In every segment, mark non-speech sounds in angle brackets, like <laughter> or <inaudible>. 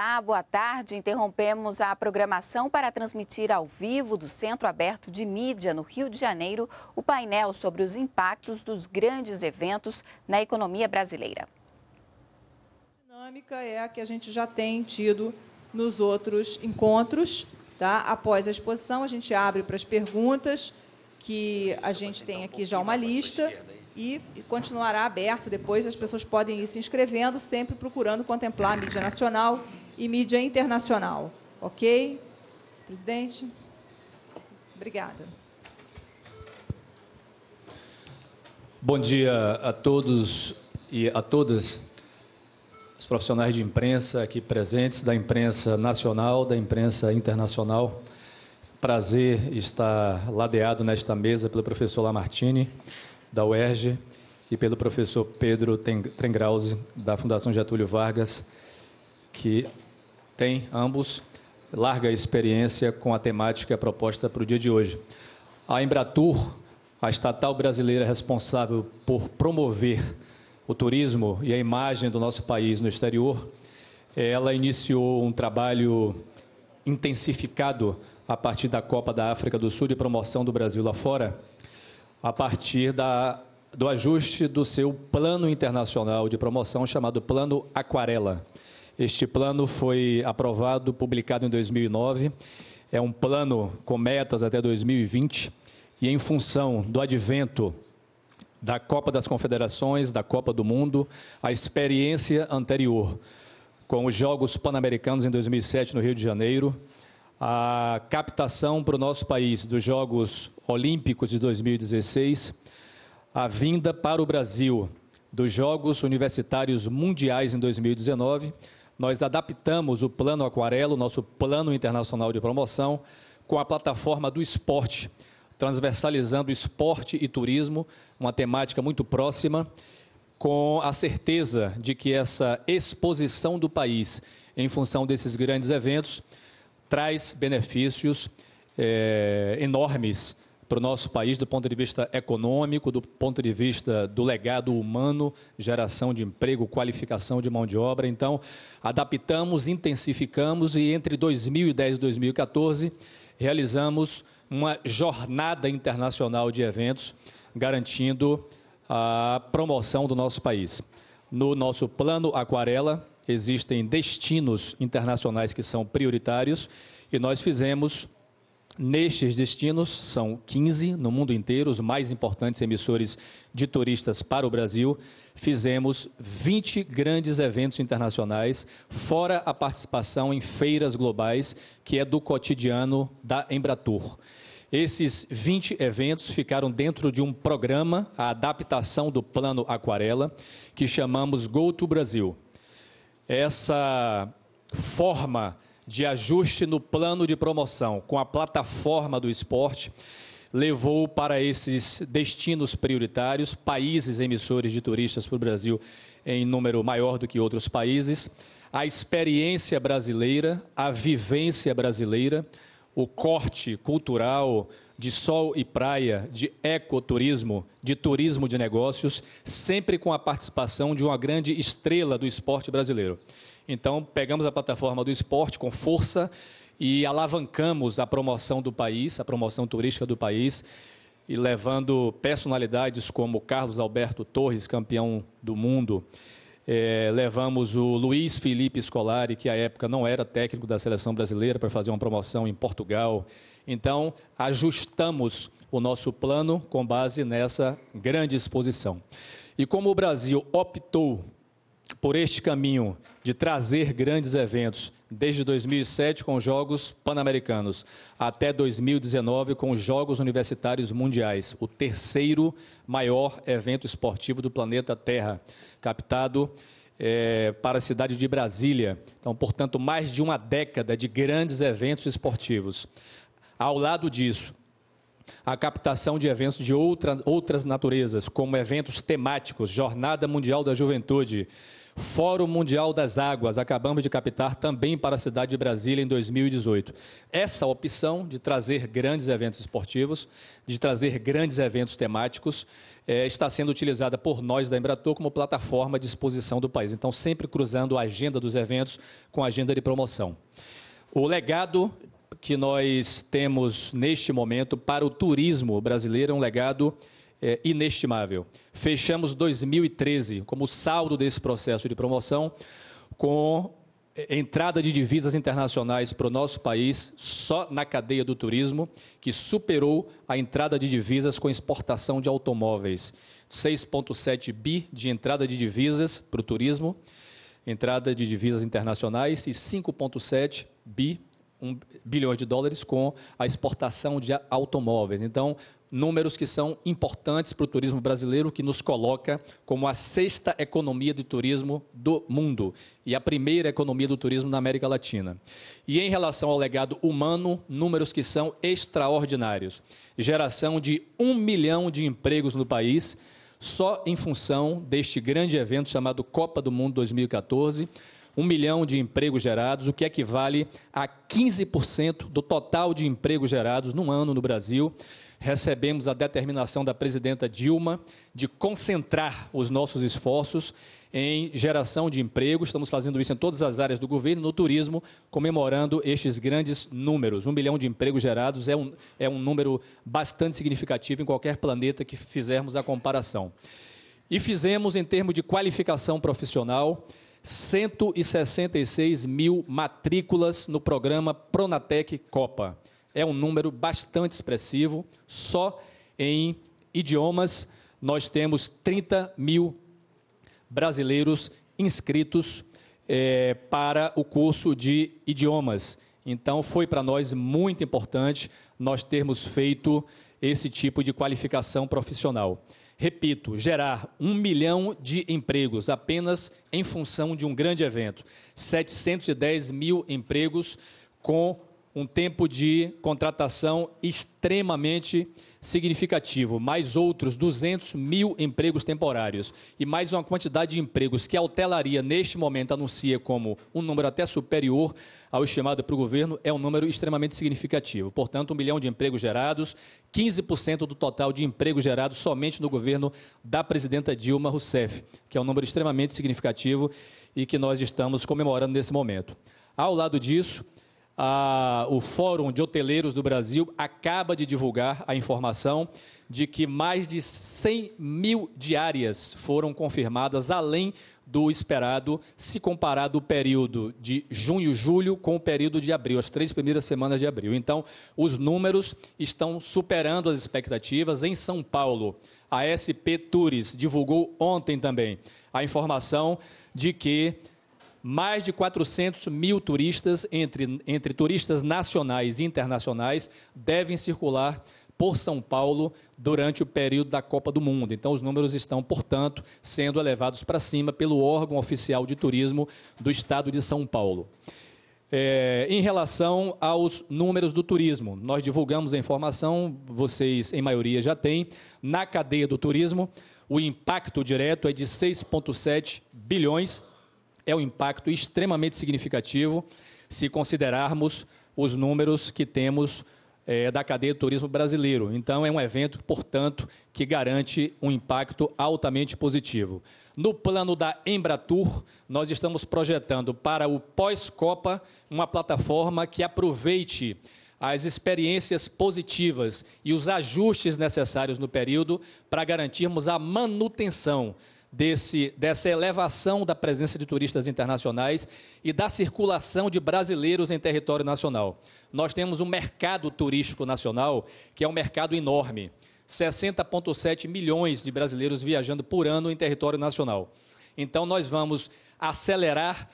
Olá, boa tarde. Interrompemos a programação para transmitir ao vivo do Centro Aberto de Mídia, no Rio de Janeiro, o painel sobre os impactos dos grandes eventos na economia brasileira. A dinâmica é a que a gente já tem tido nos outros encontros. Tá? Após a exposição, a gente abre para as perguntas, que a gente tem aqui já uma lista e continuará aberto depois. As pessoas podem ir se inscrevendo, sempre procurando contemplar a mídia nacional e mídia internacional. Ok? Presidente? Obrigada. Bom dia a todos e a todas os profissionais de imprensa aqui presentes, da imprensa nacional, da imprensa internacional. Prazer estar ladeado nesta mesa pelo professor Lamartine, da UERJ, e pelo professor Pedro Trengrause, da Fundação Getúlio Vargas, que tem ambos larga experiência com a temática proposta para o dia de hoje. A Embratur, a estatal brasileira responsável por promover o turismo e a imagem do nosso país no exterior, ela iniciou um trabalho intensificado a partir da Copa da África do Sul de promoção do Brasil lá fora, a partir da, do ajuste do seu plano internacional de promoção chamado Plano Aquarela. Este plano foi aprovado, publicado em 2009. É um plano com metas até 2020 e em função do advento da Copa das Confederações, da Copa do Mundo, a experiência anterior com os Jogos Pan-Americanos em 2007 no Rio de Janeiro, a captação para o nosso país dos Jogos Olímpicos de 2016, a vinda para o Brasil dos Jogos Universitários Mundiais em 2019, nós adaptamos o Plano Aquarelo, nosso plano internacional de promoção, com a plataforma do esporte, transversalizando esporte e turismo, uma temática muito próxima, com a certeza de que essa exposição do país em função desses grandes eventos traz benefícios é, enormes para o nosso país do ponto de vista econômico, do ponto de vista do legado humano, geração de emprego, qualificação de mão de obra. Então, adaptamos, intensificamos e entre 2010 e 2014 realizamos uma jornada internacional de eventos garantindo a promoção do nosso país. No nosso plano Aquarela, existem destinos internacionais que são prioritários e nós fizemos nestes destinos, são 15 no mundo inteiro, os mais importantes emissores de turistas para o Brasil, fizemos 20 grandes eventos internacionais, fora a participação em feiras globais, que é do cotidiano da Embratur. Esses 20 eventos ficaram dentro de um programa, a adaptação do plano Aquarela, que chamamos Go to Brasil. Essa forma de ajuste no plano de promoção com a plataforma do esporte levou para esses destinos prioritários, países emissores de turistas para o Brasil em número maior do que outros países, a experiência brasileira, a vivência brasileira, o corte cultural de sol e praia, de ecoturismo, de turismo de negócios, sempre com a participação de uma grande estrela do esporte brasileiro. Então, pegamos a plataforma do esporte com força e alavancamos a promoção do país, a promoção turística do país, e levando personalidades como Carlos Alberto Torres, campeão do mundo, é, levamos o Luiz Felipe Scolari, que à época não era técnico da seleção brasileira, para fazer uma promoção em Portugal. Então, ajustamos o nosso plano com base nessa grande exposição. E como o Brasil optou por este caminho de trazer grandes eventos, desde 2007 com os Jogos Pan-Americanos até 2019 com os Jogos Universitários Mundiais, o terceiro maior evento esportivo do planeta Terra, captado é, para a cidade de Brasília. Então, portanto, mais de uma década de grandes eventos esportivos. Ao lado disso, a captação de eventos de outra, outras naturezas, como eventos temáticos, Jornada Mundial da Juventude, Fórum Mundial das Águas, acabamos de captar também para a cidade de Brasília em 2018. Essa opção de trazer grandes eventos esportivos, de trazer grandes eventos temáticos, é, está sendo utilizada por nós da Embratur como plataforma de exposição do país. Então, sempre cruzando a agenda dos eventos com a agenda de promoção. O legado que nós temos neste momento para o turismo brasileiro é um legado é, inestimável. Fechamos 2013 como saldo desse processo de promoção com é, entrada de divisas internacionais para o nosso país só na cadeia do turismo, que superou a entrada de divisas com exportação de automóveis. 6,7 bi de entrada de divisas para o turismo, entrada de divisas internacionais e 5,7 bi um bilhões de dólares com a exportação de automóveis. Então, números que são importantes para o turismo brasileiro, que nos coloca como a sexta economia de turismo do mundo e a primeira economia do turismo na América Latina. E em relação ao legado humano, números que são extraordinários. Geração de um milhão de empregos no país, só em função deste grande evento chamado Copa do Mundo 2014 um milhão de empregos gerados, o que equivale a 15% do total de empregos gerados num ano no Brasil. Recebemos a determinação da presidenta Dilma de concentrar os nossos esforços em geração de emprego. Estamos fazendo isso em todas as áreas do governo, no turismo, comemorando estes grandes números. Um milhão de empregos gerados é um, é um número bastante significativo em qualquer planeta que fizermos a comparação. E fizemos, em termos de qualificação profissional, 166 mil matrículas no programa Pronatec Copa. É um número bastante expressivo. Só em idiomas, nós temos 30 mil brasileiros inscritos é, para o curso de idiomas. Então, foi para nós muito importante nós termos feito esse tipo de qualificação profissional repito, gerar um milhão de empregos apenas em função de um grande evento. 710 mil empregos com um tempo de contratação extremamente significativo, mais outros 200 mil empregos temporários e mais uma quantidade de empregos que a hotelaria, neste momento, anuncia como um número até superior ao estimado para o governo, é um número extremamente significativo. Portanto, um milhão de empregos gerados, 15% do total de empregos gerados somente no governo da presidenta Dilma Rousseff, que é um número extremamente significativo e que nós estamos comemorando nesse momento. Ao lado disso, a, o Fórum de Hoteleiros do Brasil acaba de divulgar a informação de que mais de 100 mil diárias foram confirmadas, além do esperado, se comparado o período de junho, julho com o período de abril, as três primeiras semanas de abril. Então, os números estão superando as expectativas. Em São Paulo, a SP Tours divulgou ontem também a informação de que mais de 400 mil turistas, entre, entre turistas nacionais e internacionais, devem circular por São Paulo durante o período da Copa do Mundo. Então, os números estão, portanto, sendo elevados para cima pelo órgão oficial de turismo do estado de São Paulo. É, em relação aos números do turismo, nós divulgamos a informação, vocês, em maioria, já têm. Na cadeia do turismo, o impacto direto é de 6,7 bilhões é um impacto extremamente significativo se considerarmos os números que temos é, da cadeia do turismo brasileiro. Então, é um evento, portanto, que garante um impacto altamente positivo. No plano da Embratur, nós estamos projetando para o pós-Copa uma plataforma que aproveite as experiências positivas e os ajustes necessários no período para garantirmos a manutenção desse, dessa elevação da presença de turistas internacionais e da circulação de brasileiros em território nacional. Nós temos um mercado turístico nacional que é um mercado enorme. 60,7 milhões de brasileiros viajando por ano em território nacional. Então, nós vamos acelerar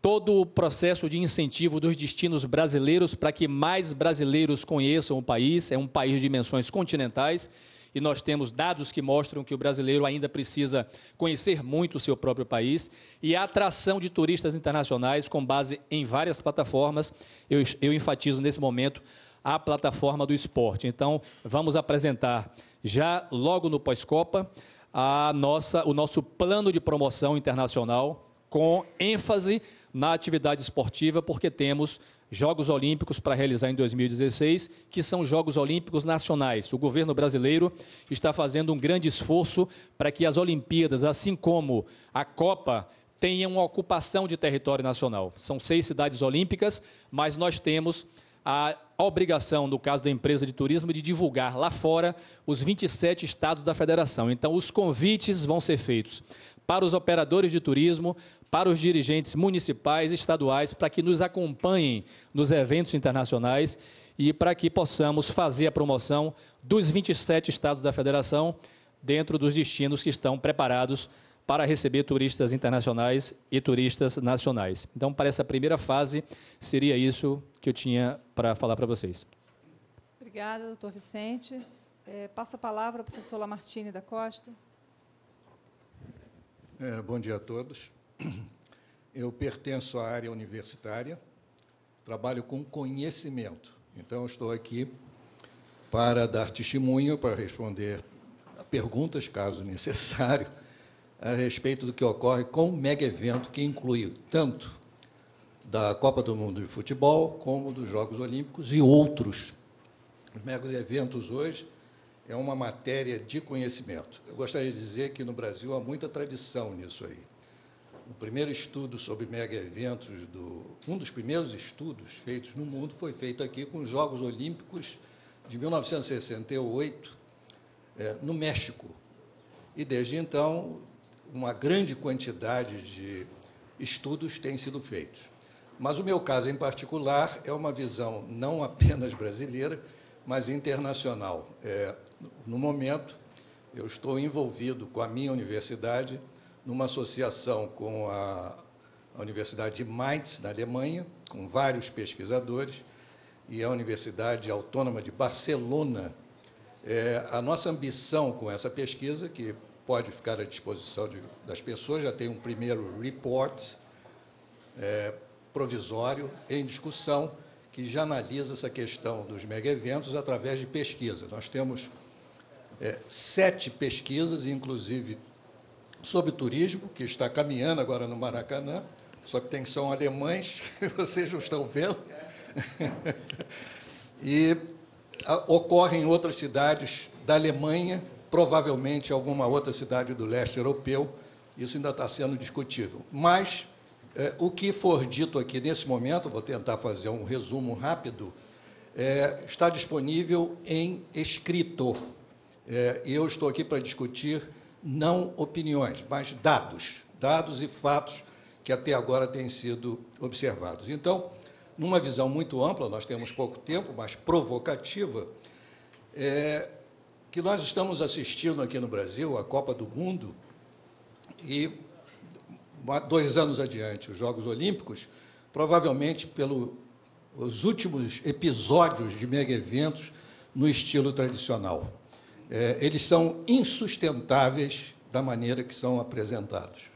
todo o processo de incentivo dos destinos brasileiros para que mais brasileiros conheçam o país. É um país de dimensões continentais e nós temos dados que mostram que o brasileiro ainda precisa conhecer muito o seu próprio país, e a atração de turistas internacionais com base em várias plataformas, eu, eu enfatizo nesse momento a plataforma do esporte. Então, vamos apresentar já logo no pós-Copa a nossa, o nosso plano de promoção internacional com ênfase na atividade esportiva, porque temos Jogos Olímpicos para realizar em 2016, que são Jogos Olímpicos nacionais. O governo brasileiro está fazendo um grande esforço para que as Olimpíadas, assim como a Copa, tenham uma ocupação de território nacional. São seis cidades olímpicas, mas nós temos a obrigação, no caso da empresa de turismo, de divulgar lá fora os 27 estados da federação. Então, os convites vão ser feitos para os operadores de turismo, para os dirigentes municipais e estaduais, para que nos acompanhem nos eventos internacionais e para que possamos fazer a promoção dos 27 estados da federação dentro dos destinos que estão preparados para receber turistas internacionais e turistas nacionais. Então, para essa primeira fase, seria isso que eu tinha para falar para vocês. Obrigada, doutor Vicente. É, passo a palavra ao professor Lamartine da Costa. É, bom dia a todos. Eu pertenço à área universitária, trabalho com conhecimento. Então, estou aqui para dar testemunho, para responder a perguntas, caso necessário, a respeito do que ocorre com o mega evento que inclui tanto da Copa do Mundo de Futebol como dos Jogos Olímpicos e outros. Os mega eventos hoje é uma matéria de conhecimento. Eu gostaria de dizer que no Brasil há muita tradição nisso aí. O primeiro estudo sobre mega eventos, do, um dos primeiros estudos feitos no mundo foi feito aqui com os Jogos Olímpicos de 1968, é, no México. E desde então uma grande quantidade de estudos têm sido feitos. Mas o meu caso em particular é uma visão não apenas brasileira, mas internacional. É, no momento, eu estou envolvido com a minha universidade numa associação com a, Universidade de Mainz, na Alemanha, com vários pesquisadores, e a Universidade Autônoma de Barcelona. É, a nossa ambição com essa pesquisa, que pode ficar à disposição de, das pessoas. Já tem um primeiro report é, provisório em discussão que já analisa essa questão dos mega-eventos através de pesquisa. Nós temos é, sete pesquisas, inclusive sobre turismo, que está caminhando agora no Maracanã, só que tem, são alemães, <laughs> vocês não estão vendo. <laughs> e ocorre em outras cidades da Alemanha, provavelmente alguma outra cidade do leste europeu. Isso ainda está sendo discutível. Mas é, o que for dito aqui nesse momento, vou tentar fazer um resumo rápido, é, está disponível em escrito. É, eu estou aqui para discutir não opiniões, mas dados, dados e fatos que até agora têm sido observados. Então, numa visão muito ampla, nós temos pouco tempo, mas provocativa, é, que nós estamos assistindo aqui no Brasil, a Copa do Mundo, e dois anos adiante, os Jogos Olímpicos, provavelmente pelos últimos episódios de mega eventos no estilo tradicional. É, eles são insustentáveis da maneira que são apresentados.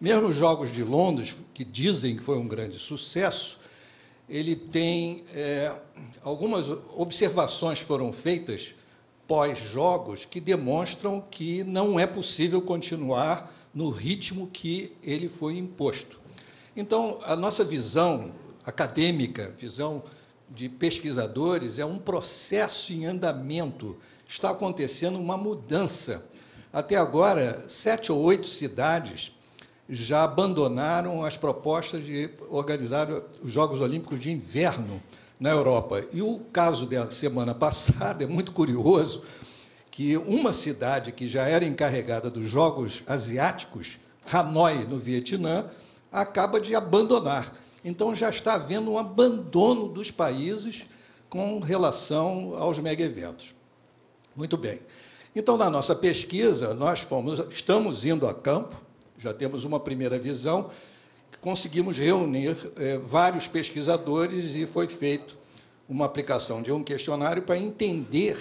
Mesmo os Jogos de Londres, que dizem que foi um grande sucesso, ele tem é, algumas observações foram feitas pós-jogos que demonstram que não é possível continuar no ritmo que ele foi imposto. Então, a nossa visão acadêmica, visão de pesquisadores, é um processo em andamento. Está acontecendo uma mudança. Até agora, sete ou oito cidades já abandonaram as propostas de organizar os Jogos Olímpicos de Inverno na Europa. E o caso da semana passada <laughs> é muito curioso, que uma cidade que já era encarregada dos Jogos Asiáticos, Hanoi, no Vietnã, acaba de abandonar. Então já está havendo um abandono dos países com relação aos mega-eventos. Muito bem. Então, na nossa pesquisa, nós fomos, estamos indo a campo, já temos uma primeira visão, conseguimos reunir é, vários pesquisadores e foi feito uma aplicação de um questionário para entender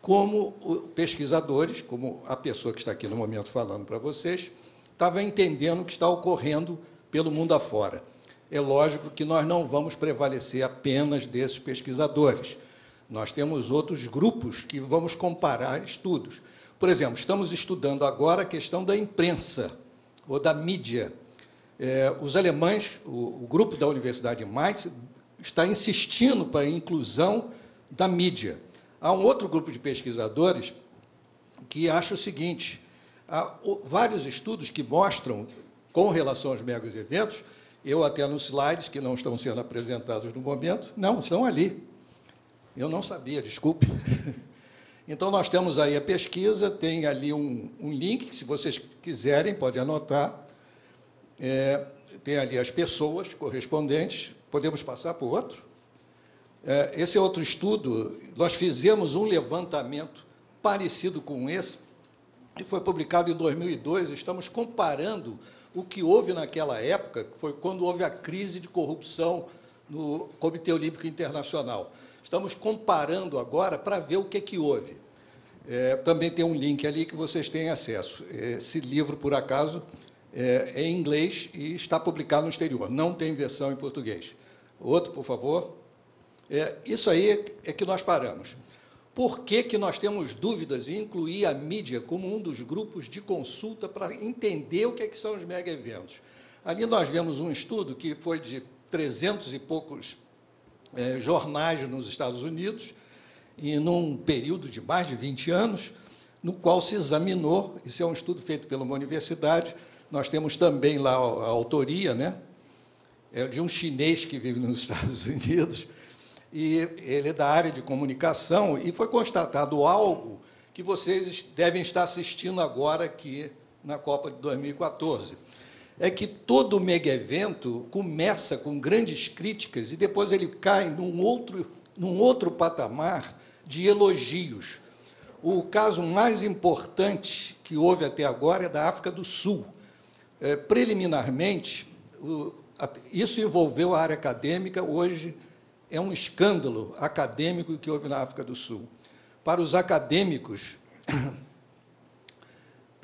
como pesquisadores, como a pessoa que está aqui no momento falando para vocês, estava entendendo o que está ocorrendo pelo mundo afora. É lógico que nós não vamos prevalecer apenas desses pesquisadores. Nós temos outros grupos que vamos comparar estudos. Por exemplo, estamos estudando agora a questão da imprensa ou da mídia É, os alemães, o, o, grupo da Universidade de Mainz, está insistindo para a inclusão da mídia. Há um outro grupo de pesquisadores que acha o seguinte: há vários estudos que mostram, com relação aos megas eventos, eu até nos slides, que não estão sendo apresentados no momento, não, estão ali. Eu não sabia, desculpe. <laughs> Então, nós temos aí a pesquisa, tem ali um, um link, que, se vocês quiserem, pode anotar. É, tem ali as pessoas correspondentes. Podemos passar para o outro? É, esse é outro estudo. Nós fizemos um levantamento parecido com esse, que foi publicado em 2002. Estamos comparando o que houve naquela época, que foi quando houve a crise de corrupção no Comitê Olímpico Internacional. Estamos comparando agora para ver o que, que houve. É, também tem um link ali que vocês têm acesso. Esse livro, por acaso, é, é, em inglês e está publicado no exterior, não tem versão em português. Outro, por favor. É, isso aí é que nós paramos. Por que, que nós temos dúvidas em incluir a mídia como um dos grupos de consulta para entender o que, é que são os mega eventos? Ali nós vemos um estudo que foi de 300 e poucos é, jornais nos Estados Unidos, e num período de mais de 20 anos, no qual se examinou, isso é um estudo feito pela uma universidade, nós temos também lá a autoria, né, é de um chinês que vive nos <laughs> Estados Unidos, e ele é da área de comunicação, e foi constatado algo que vocês devem estar assistindo agora aqui na Copa de 2014. É que todo mega evento começa com grandes críticas e depois ele cai num outro, num outro patamar de elogios. O caso mais importante que houve até agora é da África do Sul. É, preliminarmente, o, isso envolveu a área acadêmica, hoje é um escândalo acadêmico que houve na África do Sul. Para os acadêmicos,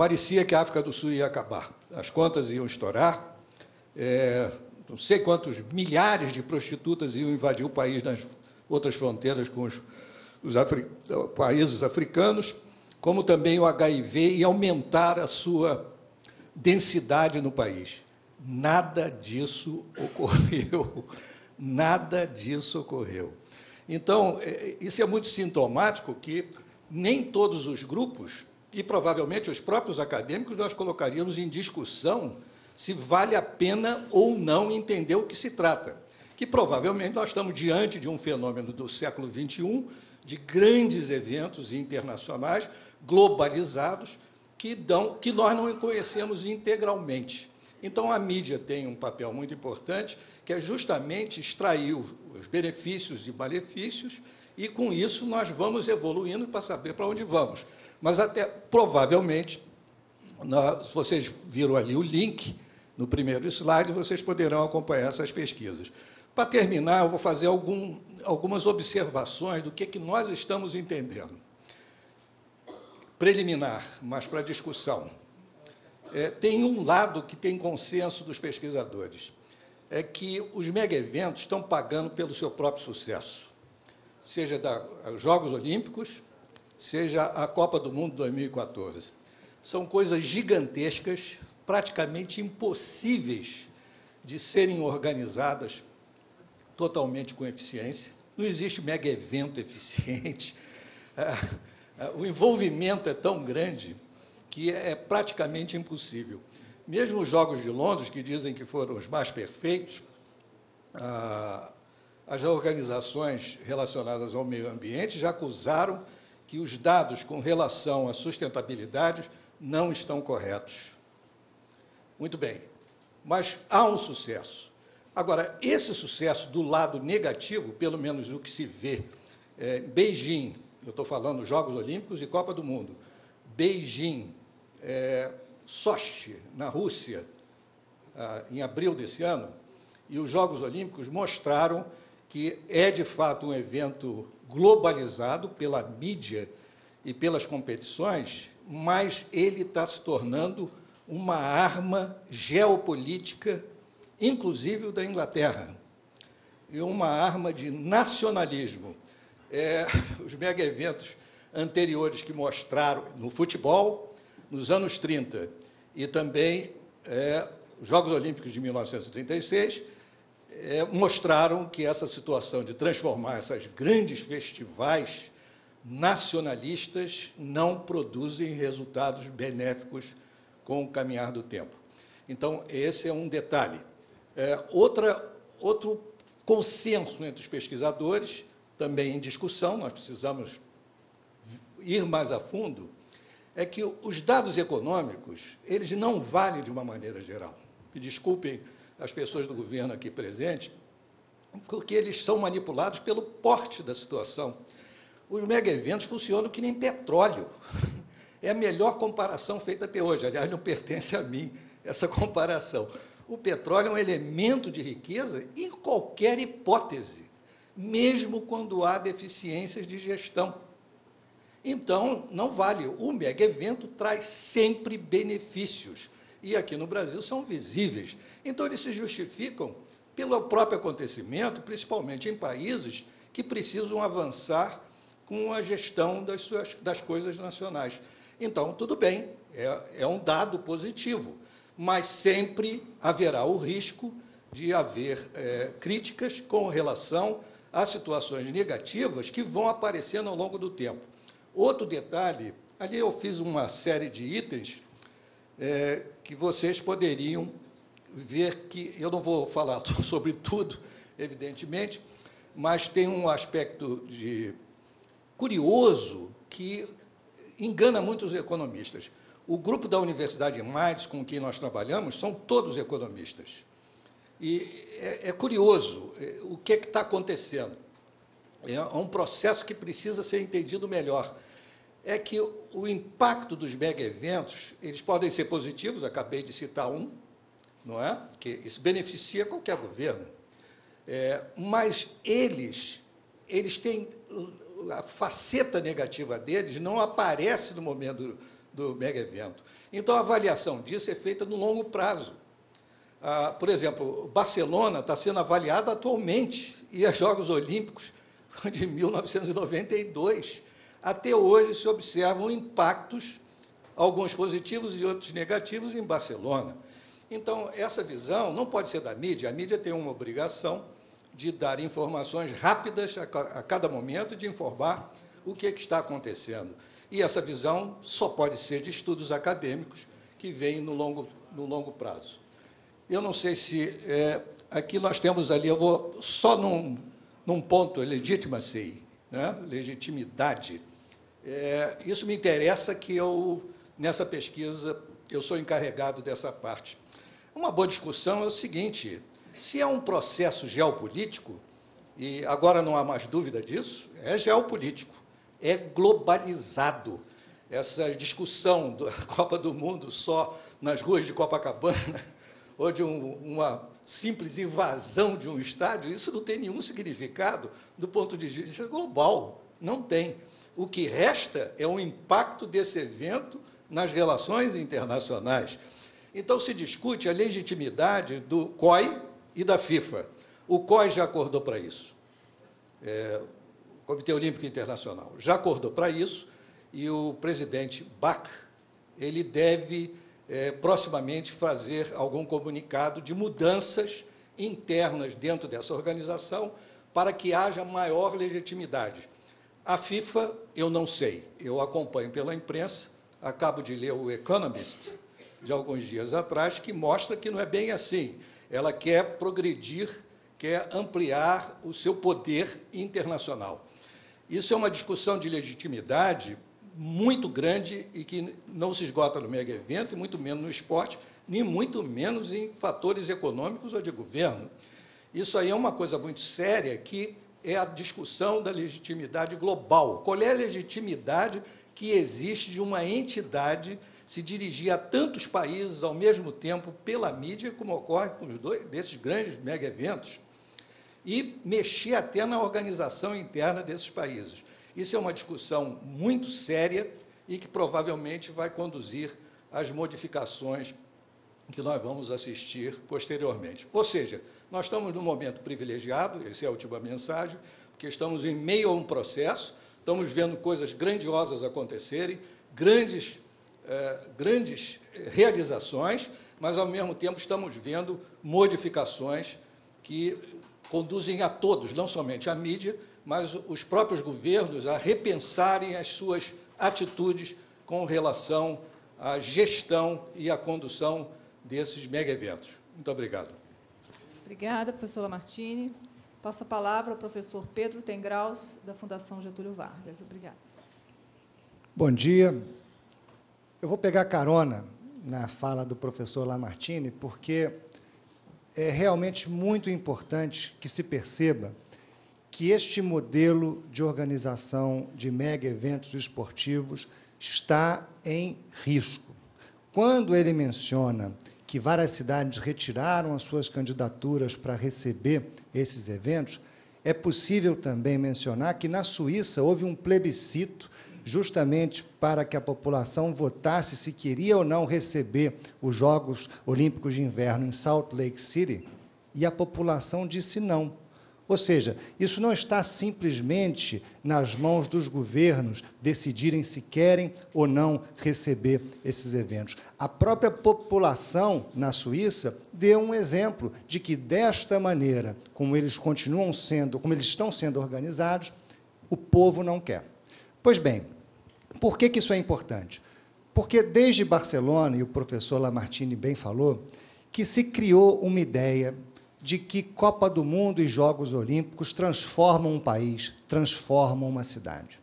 parecia que a África do Sul ia acabar, as contas iam estourar, é, não sei quantos milhares de prostitutas iam invadir o país nas outras fronteiras com os, os afri, países africanos, como também o HIV ia aumentar a sua densidade no país. Nada disso ocorreu. <laughs> Nada disso ocorreu. Então, é, isso é muito sintomático que nem todos os grupos, e provavelmente os próprios acadêmicos, nós colocaríamos em discussão se vale a pena ou não entender o que se trata. Que provavelmente nós estamos diante de um fenômeno do século XXI, de grandes eventos internacionais, globalizados, que, dão, que nós não conhecemos integralmente. Então, a mídia tem um papel muito importante que é justamente extrair os benefícios e malefícios, e com isso nós vamos evoluindo para saber para onde vamos. Mas até provavelmente, nós, vocês viram ali o link no primeiro slide, vocês poderão acompanhar essas pesquisas. Para terminar, eu vou fazer algum, algumas observações do que, que nós estamos entendendo. Preliminar, mas para discussão. É, tem um lado que tem consenso dos pesquisadores é que os mega eventos estão pagando pelo seu próprio sucesso, seja da, os Jogos Olímpicos, seja a Copa do Mundo 2014. São coisas gigantescas, praticamente impossíveis de serem organizadas totalmente com eficiência. Não existe mega evento eficiente. <laughs> O envolvimento é tão grande que é praticamente impossível. Mesmo os Jogos de Londres, que dizem que foram os mais perfeitos, ah, as organizações relacionadas ao meio ambiente já acusaram que os dados com relação à sustentabilidade não estão corretos. Muito bem, mas há um sucesso. Agora, esse sucesso do lado negativo, pelo menos o que se vê, é, Beijing, eu estou falando Jogos Olímpicos e Copa do Mundo, Beijing, é, Sochi, na Rússia, ah, em abril desse ano, e os Jogos Olímpicos mostraram que é de fato um evento globalizado pela mídia e pelas competições, mas ele está se tornando uma arma geopolítica, inclusive da Inglaterra, e uma arma de nacionalismo. É, <laughs> os mega eventos anteriores que mostraram no futebol, nos anos 30, e também é, os Jogos Olímpicos de 1936 é, mostraram que essa situação de transformar essas grandes festivais nacionalistas não produzem resultados benéficos com o caminhar do tempo. Então, esse é um detalhe. É, outra, outro consenso entre os pesquisadores, também em discussão, nós precisamos ir mais a fundo, é que os dados econômicos, eles não valem de uma maneira geral. Me desculpem as pessoas do governo aqui presentes, porque eles são manipulados pelo porte da situação. Os mega eventos funcionam que nem petróleo. É a melhor comparação feita até hoje. Aliás, não pertence a mim essa comparação. O petróleo é um elemento de riqueza em qualquer hipótese, mesmo quando há deficiências de gestão. Então, não vale. O mega evento traz sempre benefícios. E aqui no Brasil são visíveis. Então, eles se justificam pelo próprio acontecimento, principalmente em países que precisam avançar com a gestão das, suas, das coisas nacionais. Então, tudo bem, é, é um dado positivo, mas sempre haverá o risco de haver é, críticas com relação a situações negativas que vão aparecendo ao longo do tempo. Outro detalhe, ali eu fiz uma série de itens é, que vocês poderiam ver que eu não vou falar <laughs> sobre tudo, evidentemente, mas tem um aspecto de curioso que engana muitos economistas. O grupo da Universidade de Mainz, com quem nós trabalhamos, são todos economistas. E é, é curioso é, o que é está acontecendo. É um processo que precisa ser entendido melhor. É que o impacto dos mega eventos, eles podem ser positivos, acabei de citar um, não é? Que isso beneficia qualquer governo. É, mas eles, eles têm a faceta negativa deles não aparece no momento do, do mega evento. Então a avaliação disso é feita no longo prazo. Ah, por exemplo, Barcelona está sendo avaliado atualmente e os Jogos Olímpicos de 1992. Até hoje se observam impactos, alguns positivos e outros negativos, em Barcelona. Então, essa visão não pode ser da mídia. A mídia tem uma obrigação de dar informações rápidas a cada momento, de informar o que, é que está acontecendo. E essa visão só pode ser de estudos acadêmicos que vêm no longo, no longo prazo. Eu não sei se é, aqui nós temos ali, eu vou só num, num ponto, legitimacy, né? legitimidade. É, isso me interessa que eu, nessa pesquisa, eu sou encarregado dessa parte. Uma boa discussão é o seguinte: se é um processo geopolítico, e agora não há mais dúvida disso, é geopolítico, é globalizado. Essa discussão da <laughs> Copa do Mundo só nas ruas de Copacabana, <laughs> ou de um, uma simples invasão de um estádio, isso não tem nenhum significado do ponto de vista global. Não tem. O que resta é o impacto desse evento nas relações internacionais. Então, se discute a legitimidade do COI e da FIFA. O COI já acordou para isso. É, o Comitê Olímpico Internacional já acordou para isso e o presidente Bach ele deve é, proximamente fazer algum comunicado de mudanças internas dentro dessa organização para que haja maior legitimidade. A FIFA, eu não sei, eu acompanho pela imprensa, acabo de ler o Economist, de alguns dias atrás, que mostra que não é bem assim. Ela quer progredir, quer ampliar o seu poder internacional. Isso é uma discussão de legitimidade muito grande e que não se esgota no mega evento, e muito menos no esporte, nem muito menos em fatores econômicos ou de governo. Isso aí é uma coisa muito séria que é a discussão da legitimidade global. Qual é a legitimidade que existe de uma entidade se dirigir a tantos países ao mesmo tempo pela mídia, como ocorre com os dois desses grandes mega eventos, e mexer até na organização interna desses países. Isso é uma discussão muito séria e que provavelmente vai conduzir às modificações que nós vamos assistir posteriormente. Ou seja, nós estamos num momento privilegiado, essa é a última mensagem, porque estamos em meio a um processo, estamos vendo coisas grandiosas acontecerem, grandes é, grandes realizações, mas, ao mesmo tempo, estamos vendo modificações que conduzem a todos, não somente a mídia, mas os próprios governos a repensarem as suas atitudes com relação à gestão e à condução desses mega eventos. Muito obrigado. Obrigada, professora Martini. Passa a palavra ao professor Pedro Tengraus, da Fundação Getúlio Vargas. Obrigada. Bom dia. Eu vou pegar carona na fala do professor Lamartine, porque é realmente muito importante que se perceba que este modelo de organização de mega eventos esportivos está em risco. Quando ele menciona que várias cidades retiraram as suas candidaturas para receber esses eventos, é possível também mencionar que na Suíça houve um plebiscito justamente para que a população votasse se queria ou não receber os Jogos Olímpicos de Inverno em Salt Lake City, e a população disse não. Ou seja, isso não está simplesmente nas mãos dos governos decidirem se querem ou não receber esses eventos. A própria população na Suíça deu um exemplo de que desta maneira, como eles continuam sendo, como eles estão sendo organizados, o povo não quer. Pois bem, por que, que isso é importante? Porque desde Barcelona, e o professor Lamartine bem falou, que se criou uma ideia de que Copa do Mundo e Jogos Olímpicos transformam um país, transformam uma cidade.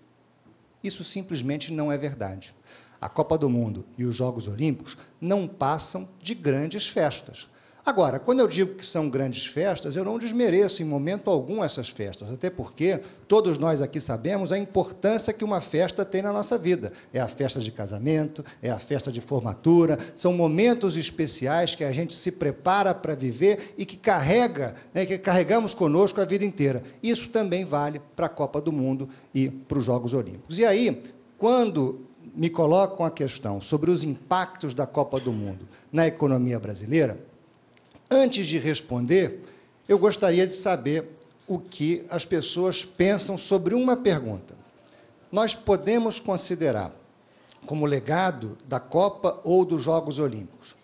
Isso simplesmente não é verdade. A Copa do Mundo e os Jogos Olímpicos não passam de grandes festas. Agora, quando eu digo que são grandes festas, eu não desmereço em momento algum essas festas, até porque todos nós aqui sabemos a importância que uma festa tem na nossa vida. É a festa de casamento, é a festa de formatura, são momentos especiais que a gente se prepara para viver e que carrega, né, que carregamos conosco a vida inteira. Isso também vale para a Copa do Mundo e para os Jogos Olímpicos. E aí, quando me colocam a questão sobre os impactos da Copa do Mundo na economia brasileira, Antes de responder, eu gostaria de saber o que as pessoas pensam sobre uma pergunta. Nós podemos considerar como legado da Copa ou dos Jogos Olímpicos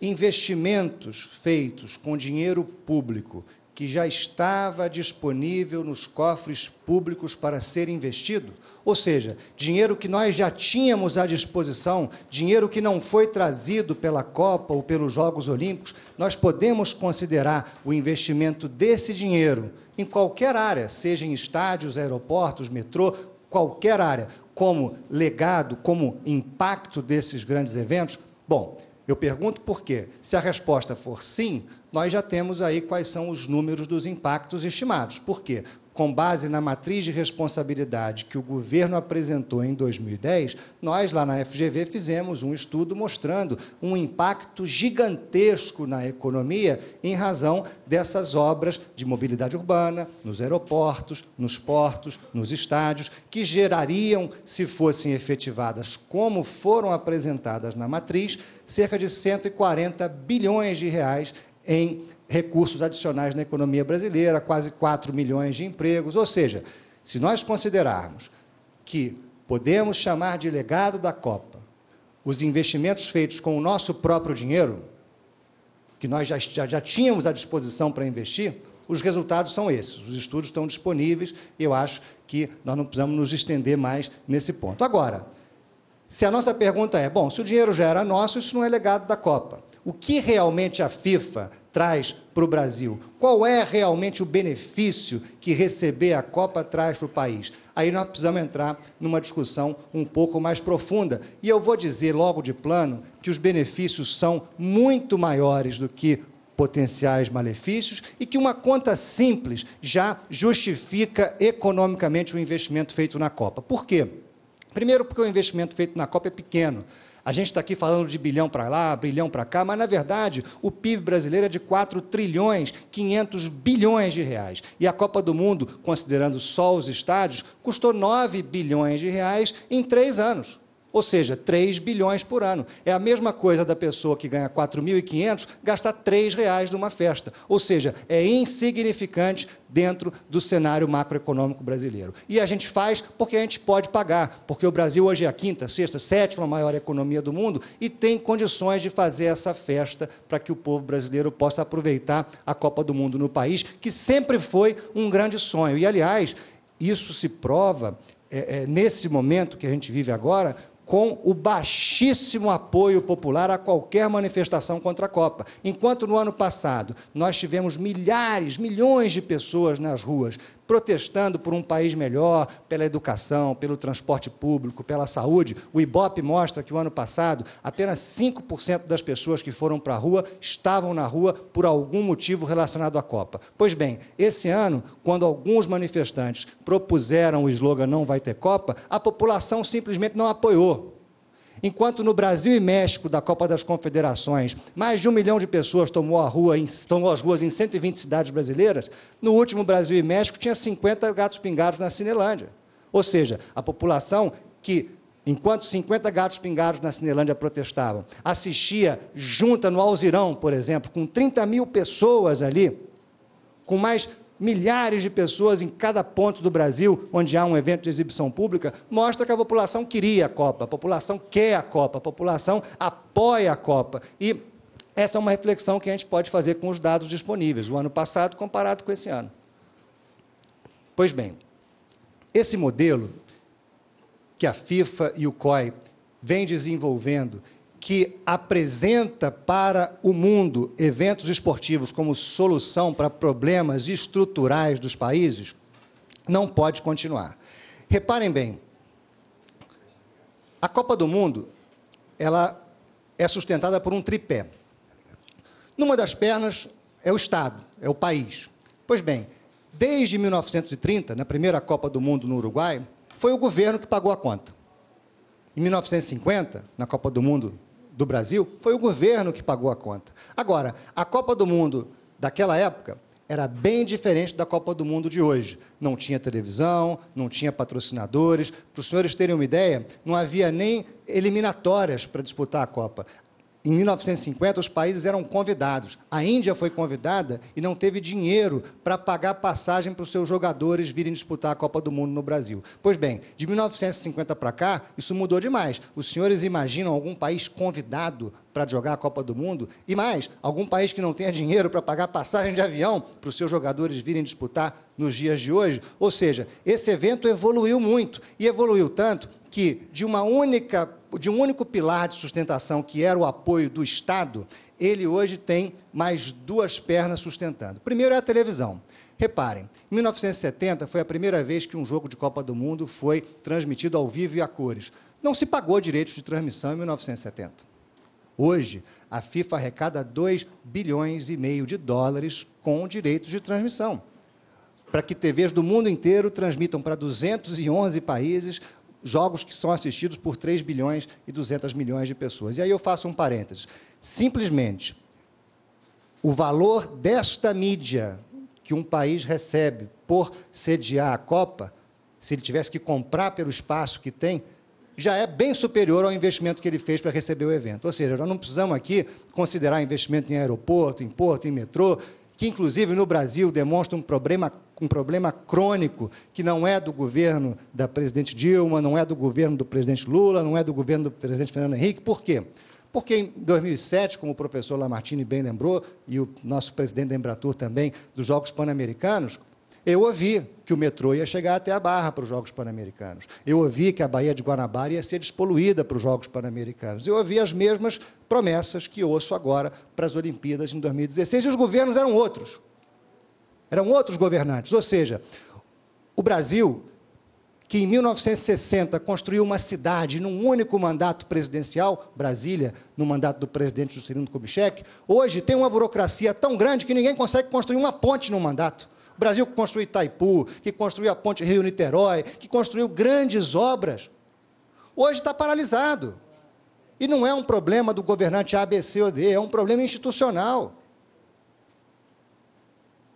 investimentos feitos com dinheiro público que já estava disponível nos cofres públicos para ser investido, ou seja, dinheiro que nós já tínhamos à disposição, dinheiro que não foi trazido pela Copa ou pelos Jogos Olímpicos, nós podemos considerar o investimento desse dinheiro em qualquer área, seja em estádios, aeroportos, metrô, qualquer área, como legado, como impacto desses grandes eventos? Bom, eu pergunto por quê. Se a resposta for sim, nós já temos aí quais são os números dos impactos estimados. Por quê? Com base na matriz de responsabilidade que o governo apresentou em 2010, nós lá na FGV fizemos um estudo mostrando um impacto gigantesco na economia em razão dessas obras de mobilidade urbana, nos aeroportos, nos portos, nos estádios, que gerariam, se fossem efetivadas como foram apresentadas na matriz, cerca de 140 bilhões de reais em recursos adicionais na economia brasileira, quase 4 milhões de empregos. Ou seja, se nós considerarmos que podemos chamar de legado da Copa os investimentos feitos com o nosso próprio dinheiro, que nós já, já, já tínhamos à disposição para investir, os resultados são esses. Os estudos estão disponíveis e eu acho que nós não precisamos nos estender mais nesse ponto. Agora, se a nossa pergunta é: bom, se o dinheiro já era nosso, isso não é legado da Copa. O que realmente a FIFA traz para o Brasil? Qual é realmente o benefício que receber a Copa traz para o país? Aí nós precisamos entrar numa discussão um pouco mais profunda. E eu vou dizer logo de plano que os benefícios são muito maiores do que potenciais malefícios e que uma conta simples já justifica economicamente o investimento feito na Copa. Por quê? Primeiro, porque o investimento feito na Copa é pequeno. A gente está aqui falando de bilhão para lá, bilhão para cá, mas, na verdade, o PIB brasileiro é de 4 trilhões 500 bilhões de reais. E a Copa do Mundo, considerando só os estádios, custou 9 bilhões de reais em três anos. Ou seja, 3 bilhões por ano. É a mesma coisa da pessoa que ganha 4.500 gastar 3 reais numa festa, ou seja, é insignificante dentro do cenário macroeconômico brasileiro. E a gente faz porque a gente pode pagar, porque o Brasil hoje é a quinta, sexta, sétima maior economia do mundo e tem condições de fazer essa festa para que o povo brasileiro possa aproveitar a Copa do Mundo no país, que sempre foi um grande sonho. E, aliás, isso se prova é, é, nesse momento que a gente vive agora, com o baixíssimo apoio popular a qualquer manifestação contra a Copa. Enquanto no ano passado nós tivemos milhares, milhões de pessoas nas ruas protestando por um país melhor, pela educação, pelo transporte público, pela saúde, o IBOP mostra que o ano passado apenas 5% das pessoas que foram para a rua estavam na rua por algum motivo relacionado à Copa. Pois bem, esse ano, quando alguns manifestantes propuseram o slogan Não vai ter Copa, a população simplesmente não apoiou. Enquanto no Brasil e México, da Copa das Confederações, mais de um milhão de pessoas tomou, rua, tomou as ruas em 120 cidades brasileiras, no último Brasil e México tinha 50 gatos pingados na Cinelândia. Ou seja, a população que, enquanto 50 gatos pingados na Cinelândia protestavam, assistia junta no Alzirão, por exemplo, com 30 mil pessoas ali, com mais milhares de pessoas em cada ponto do Brasil onde há um evento de exibição pública, mostra que a população queria a Copa, a população quer a Copa, a população apoia a Copa. E essa é uma reflexão que a gente pode fazer com os dados disponíveis, o ano passado comparado com esse ano. Pois bem, esse modelo que a FIFA e o COI vêm desenvolvendo que apresenta para o mundo eventos esportivos como solução para problemas estruturais dos países, não pode continuar. Reparem bem, a Copa do Mundo ela é sustentada por um tripé. Numa das pernas é o Estado, é o país. Pois bem, desde 1930, na primeira Copa do Mundo no Uruguai, foi o governo que pagou a conta. Em 1950, na Copa do Mundo do Brasil, foi o governo que pagou a conta. Agora, a Copa do Mundo daquela época era bem diferente da Copa do Mundo de hoje. Não tinha televisão, não tinha patrocinadores. Para os senhores terem uma ideia, não havia nem eliminatórias para disputar a Copa. Em 1950, os países eram convidados. A Índia foi convidada e não teve dinheiro para pagar passagem para os seus jogadores virem disputar a Copa do Mundo no Brasil. Pois bem, de 1950 para cá, isso mudou demais. Os senhores imaginam algum país convidado para jogar a Copa do Mundo? E mais, algum país que não tenha dinheiro para pagar passagem de avião para os seus jogadores virem disputar nos dias de hoje? Ou seja, esse evento evoluiu muito. E evoluiu tanto que, de uma única de um único pilar de sustentação, que era o apoio do Estado, ele hoje tem mais duas pernas sustentando. Primeiro é a televisão. Reparem, em 1970 foi a primeira vez que um jogo de Copa do Mundo foi transmitido ao vivo e a cores. Não se pagou direitos de transmissão em 1970. Hoje, a FIFA arrecada 2 bilhões e meio de dólares com direitos de transmissão, para que TVs do mundo inteiro transmitam para 211 países jogos que são assistidos por 3 bilhões e 200 milhões de pessoas. E aí eu faço um parênteses. Simplesmente, o valor desta mídia que um país recebe por sediar a Copa, se ele tivesse que comprar pelo espaço que tem, já é bem superior ao investimento que ele fez para receber o evento. Ou seja, nós não precisamos aqui considerar investimento em aeroporto, em porto, em metrô, que inclusive no Brasil demonstra um problema, um problema crônico, que não é do governo da presidente Dilma, não é do governo do presidente Lula, não é do governo do presidente Fernando Henrique. Por quê? Porque em 2007, como o professor Lamartine bem lembrou, e o nosso presidente da Embratur também, dos Jogos Pan-Americanos, eu ouvi que o metrô ia chegar até a Barra para os Jogos Pan-Americanos. Eu ouvi que a Baía de Guanabara ia ser despoluída para os Jogos Pan-Americanos. Eu ouvi as mesmas promessas que ouço agora para as Olimpíadas em 2016. E os governos eram outros. Eram outros governantes. Ou seja, o Brasil, que em 1960 construiu uma cidade num único mandato presidencial, Brasília, no mandato do presidente Juscelino Kubitschek, hoje tem uma burocracia tão grande que ninguém consegue construir uma ponte num mandato. O Brasil que construiu Itaipu, que construiu a ponte Rio-Niterói, que construiu grandes obras, hoje está paralisado. E não é um problema do governante A, B, C ou D, é um problema institucional.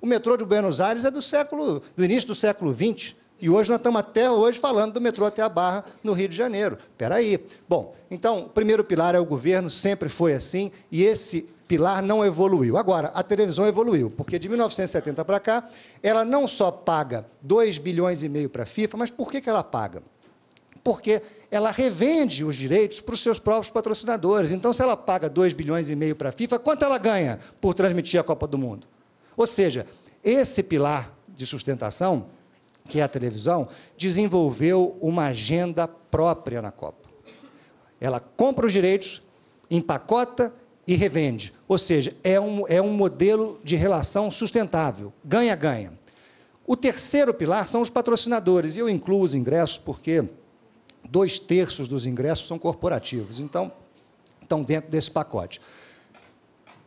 O metrô de Buenos Aires é do século, do início do século XX, E hoje nós estamos até hoje falando do metrô até a Barra, no Rio de Janeiro. Espera aí. Bom, então, o primeiro pilar é o governo, sempre foi assim, e esse pilar não evoluiu. Agora, a televisão evoluiu, porque de 1970 para cá, ela não só paga 2 bilhões e meio para a FIFA, mas por que, que ela paga? Porque ela revende os direitos para os seus próprios patrocinadores. Então, se ela paga 2 bilhões e meio para a FIFA, quanto ela ganha por transmitir a Copa do Mundo? Ou seja, esse pilar de sustentação, que é a televisão, desenvolveu uma agenda própria na Copa. Ela compra os direitos, empacota e revende. Ou seja, é um, é um modelo de relação sustentável, ganha-ganha. O terceiro pilar são os patrocinadores, e eu incluo os ingressos porque dois terços dos ingressos são corporativos, então estão dentro desse pacote.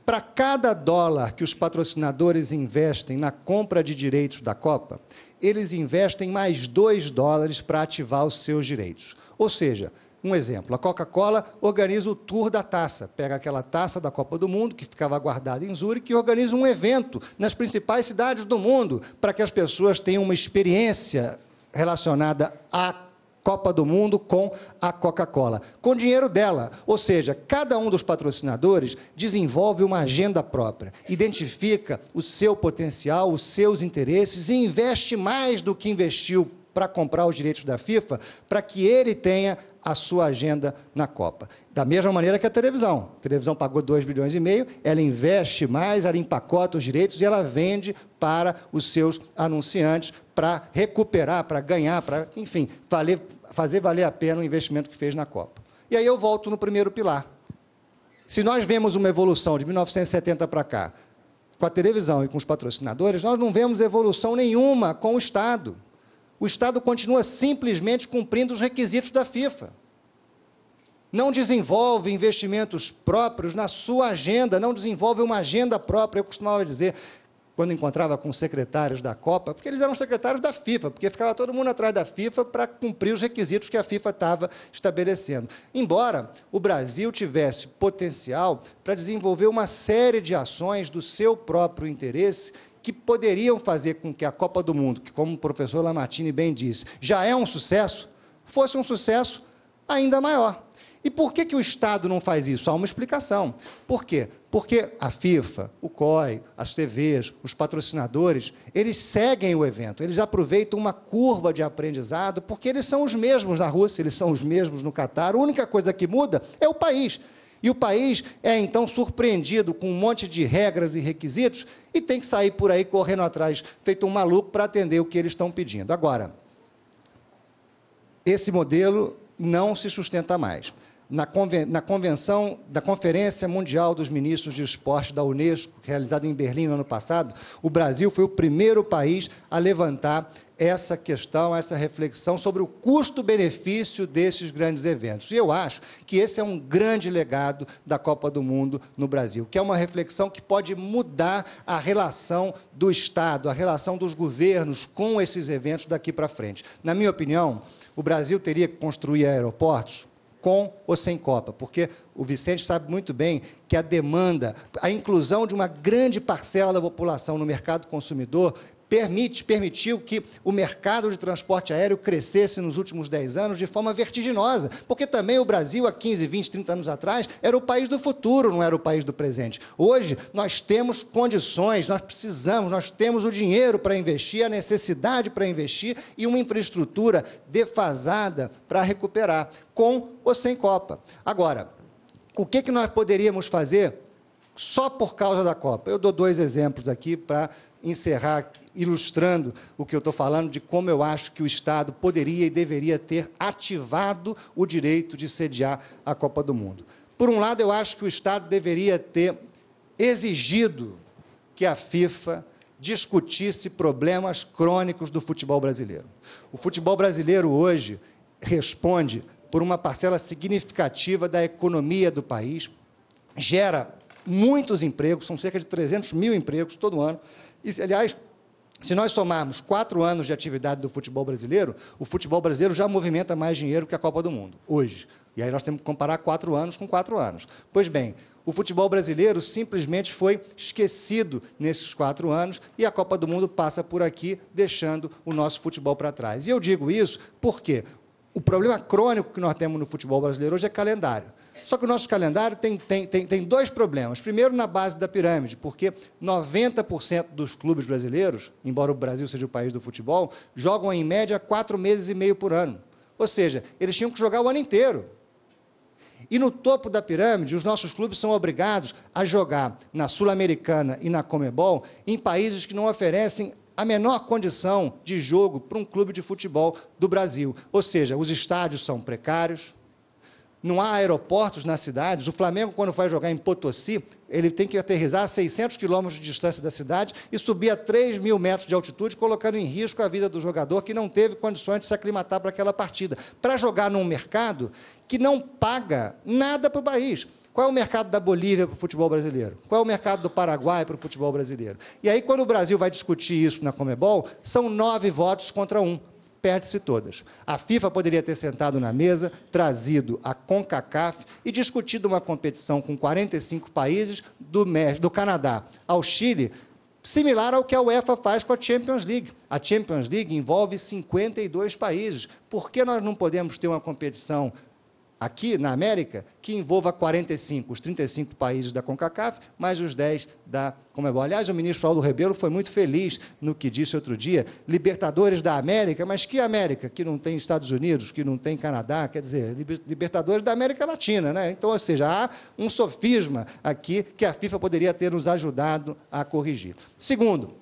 Para cada dólar que os patrocinadores investem na compra de direitos da Copa, eles investem mais dois dólares para ativar os seus direitos. Ou seja, um exemplo, a Coca-Cola organiza o Tour da Taça, pega aquela taça da Copa do Mundo, que ficava guardada em Zurique, e organiza um evento nas principais cidades do mundo, para que as pessoas tenham uma experiência relacionada à Copa do Mundo com a Coca-Cola, com dinheiro dela. Ou seja, cada um dos patrocinadores desenvolve uma agenda própria, identifica o seu potencial, os seus interesses e investe mais do que investiu para comprar os direitos da FIFA, para que ele tenha a sua agenda na Copa. Da mesma maneira que a televisão. A televisão pagou 2 bilhões e meio, ela investe mais, ela empacota os direitos e ela vende para os seus anunciantes para recuperar, para ganhar, para, enfim, valer, fazer valer a pena o investimento que fez na Copa. E aí eu volto no primeiro pilar. Se nós vemos uma evolução de 1970 para cá, com a televisão e com os patrocinadores, nós não vemos evolução nenhuma com o Estado. O Estado continua simplesmente cumprindo os requisitos da FIFA. Não desenvolve investimentos próprios na sua agenda, não desenvolve uma agenda própria. Eu costumava dizer, quando encontrava com secretários da Copa, porque eles eram secretários da FIFA, porque ficava todo mundo atrás da FIFA para cumprir os requisitos que a FIFA estava estabelecendo. Embora o Brasil tivesse potencial para desenvolver uma série de ações do seu próprio interesse que poderiam fazer com que a Copa do Mundo, que como o professor Lamartine bem disse, já é um sucesso, fosse um sucesso ainda maior. E por que, que o Estado não faz isso? Há uma explicação. Por quê? Porque a FIFA, o COI, as TVs, os patrocinadores, eles seguem o evento, eles aproveitam uma curva de aprendizado, porque eles são os mesmos na Rússia, eles são os mesmos no Catar. A única coisa que muda é o país. E o país é então surpreendido com um monte de regras e requisitos e tem que sair por aí correndo atrás, feito um maluco, para atender o que eles estão pedindo. Agora, esse modelo não se sustenta mais na, conven na convenção da Conferência Mundial dos Ministros de Esporte da Unesco, realizada em Berlim no ano passado, o Brasil foi o primeiro país a levantar essa questão, essa reflexão sobre o custo-benefício desses grandes eventos. E eu acho que esse é um grande legado da Copa do Mundo no Brasil, que é uma reflexão que pode mudar a relação do Estado, a relação dos governos com esses eventos daqui para frente. Na minha opinião, o Brasil teria que construir aeroportos com ou sem Copa, porque o Vicente sabe muito bem que a demanda, a inclusão de uma grande parcela da população no mercado consumidor permite, permitiu que o mercado de transporte aéreo crescesse nos últimos 10 anos de forma vertiginosa, porque também o Brasil, há 15, 20, 30 anos atrás, era o país do futuro, não era o país do presente. Hoje, nós temos condições, nós precisamos, nós temos o dinheiro para investir, a necessidade para investir e uma infraestrutura defasada para recuperar, com ou sem Copa. Agora, o que, que nós poderíamos fazer só por causa da Copa? Eu dou dois exemplos aqui para encerrar ilustrando o que eu estou falando de como eu acho que o Estado poderia e deveria ter ativado o direito de sediar a Copa do Mundo. Por um lado, eu acho que o Estado deveria ter exigido que a FIFA discutisse problemas crônicos do futebol brasileiro. O futebol brasileiro hoje responde por uma parcela significativa da economia do país, gera muitos empregos, são cerca de 300 mil empregos todo ano, aliás, se nós somarmos quatro anos de atividade do futebol brasileiro, o futebol brasileiro já movimenta mais dinheiro que a Copa do Mundo, hoje. E aí nós temos que comparar quatro anos com quatro anos. Pois bem, o futebol brasileiro simplesmente foi esquecido nesses quatro anos e a Copa do Mundo passa por aqui, deixando o nosso futebol para trás. E eu digo isso porque o problema crônico que nós temos no futebol brasileiro hoje é calendário. Só que o nosso calendário tem, tem, tem, tem dois problemas. Primeiro, na base da pirâmide, porque 90% dos clubes brasileiros, embora o Brasil seja o país do futebol, jogam em média quatro meses e meio por ano. Ou seja, eles tinham que jogar o ano inteiro. E no topo da pirâmide, os nossos clubes são obrigados a jogar na Sul-Americana e na Comebol em países que não oferecem a menor condição de jogo para um clube de futebol do Brasil. Ou seja, os estádios são precários, não há aeroportos nas cidades. O Flamengo, quando vai jogar em Potosí, ele tem que aterrizar a 600 quilômetros de distância da cidade e subir a 3 mil metros de altitude, colocando em risco a vida do jogador que não teve condições de se aclimatar para aquela partida. Para jogar num mercado que não paga nada para o país. Qual é o mercado da Bolívia para o futebol brasileiro? Qual é o mercado do Paraguai para o futebol brasileiro? E aí, quando o Brasil vai discutir isso na Comebol, são nove votos contra um perde-se todas. A FIFA poderia ter sentado na mesa, trazido a CONCACAF e discutido uma competição com 45 países, do, do Canadá ao Chile, similar ao que a UEFA faz com a Champions League. A Champions League envolve 52 países. Por que nós não podemos ter uma competição aqui na América que envolva 45, os 35 países da CONCACAF, mais os 10 da Comebol. Aliás, o ministro Aldo Rebelo foi muito feliz no que disse outro dia, Libertadores da América, mas que América? Que não tem Estados Unidos, que não tem Canadá, quer dizer, Libertadores da América Latina, né? Então, ou seja, há um sofisma aqui que a FIFA poderia ter nos ajudado a corrigir. Segundo,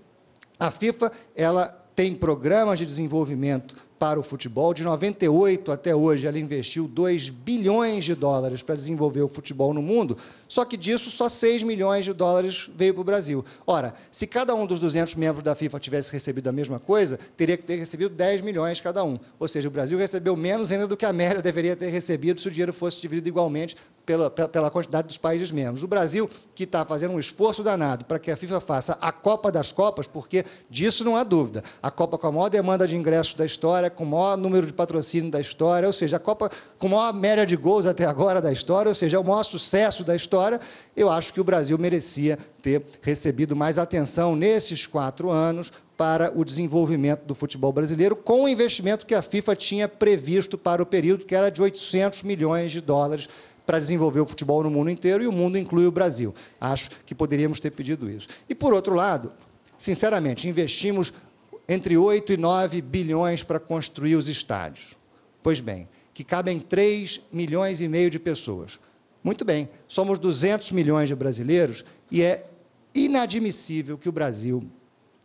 a FIFA, ela tem programas de desenvolvimento para o futebol. De 98 até hoje, ela investiu 2 bilhões de dólares para desenvolver o futebol no mundo, só que disso só 6 milhões de dólares veio para o Brasil. Ora, se cada um dos 200 membros da FIFA tivesse recebido a mesma coisa, teria que ter recebido 10 milhões cada um. Ou seja, o Brasil recebeu menos ainda do que a América deveria ter recebido se o dinheiro fosse dividido igualmente pela, pela quantidade dos países membros. O Brasil, que está fazendo um esforço danado para que a FIFA faça a Copa das Copas, porque disso não há dúvida. A Copa com a maior demanda de ingressos da história, com o maior número de patrocínio da história, ou seja, a Copa com a maior média de gols até agora da história, ou seja, é o maior sucesso da história, eu acho que o Brasil merecia ter recebido mais atenção nesses quatro anos para o desenvolvimento do futebol brasileiro, com o investimento que a FIFA tinha previsto para o período, que era de 800 milhões de dólares para desenvolver o futebol no mundo inteiro, e o mundo inclui o Brasil. Acho que poderíamos ter pedido isso. E, por outro lado, sinceramente, investimos entre 8 e 9 bilhões para construir os estádios. Pois bem, que cabem 3 milhões e meio de pessoas. Muito bem, somos 200 milhões de brasileiros e é inadmissível que o Brasil,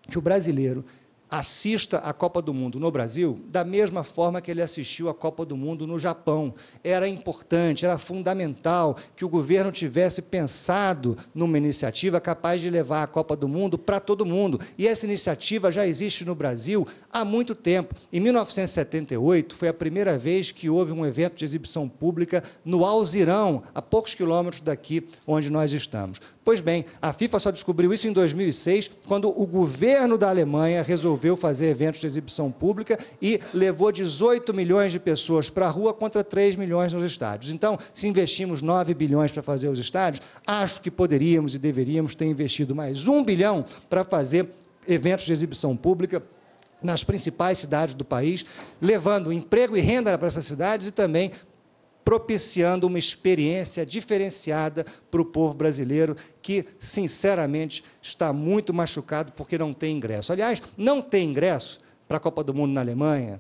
que o brasileiro assista a Copa do Mundo no Brasil da mesma forma que ele assistiu a Copa do Mundo no Japão. Era importante, era fundamental que o governo tivesse pensado numa iniciativa capaz de levar a Copa do Mundo para todo mundo. E essa iniciativa já existe no Brasil há muito tempo. Em 1978 foi a primeira vez que houve um evento de exibição pública no Alzirão, a poucos quilômetros daqui onde nós estamos. Pois bem, a FIFA só descobriu isso em 2006, quando o governo da Alemanha resolveu fazer eventos de exibição pública e levou 18 milhões de pessoas para a rua contra 3 milhões nos estádios. Então, se investimos 9 bilhões para fazer os estádios, acho que poderíamos e deveríamos ter investido mais 1 bilhão para fazer eventos de exibição pública nas principais cidades do país, levando emprego e renda para essas cidades e também propiciando uma experiência diferenciada para o povo brasileiro, que, sinceramente, está muito machucado porque não tem ingresso. Aliás, não tem ingresso para a Copa do Mundo na Alemanha,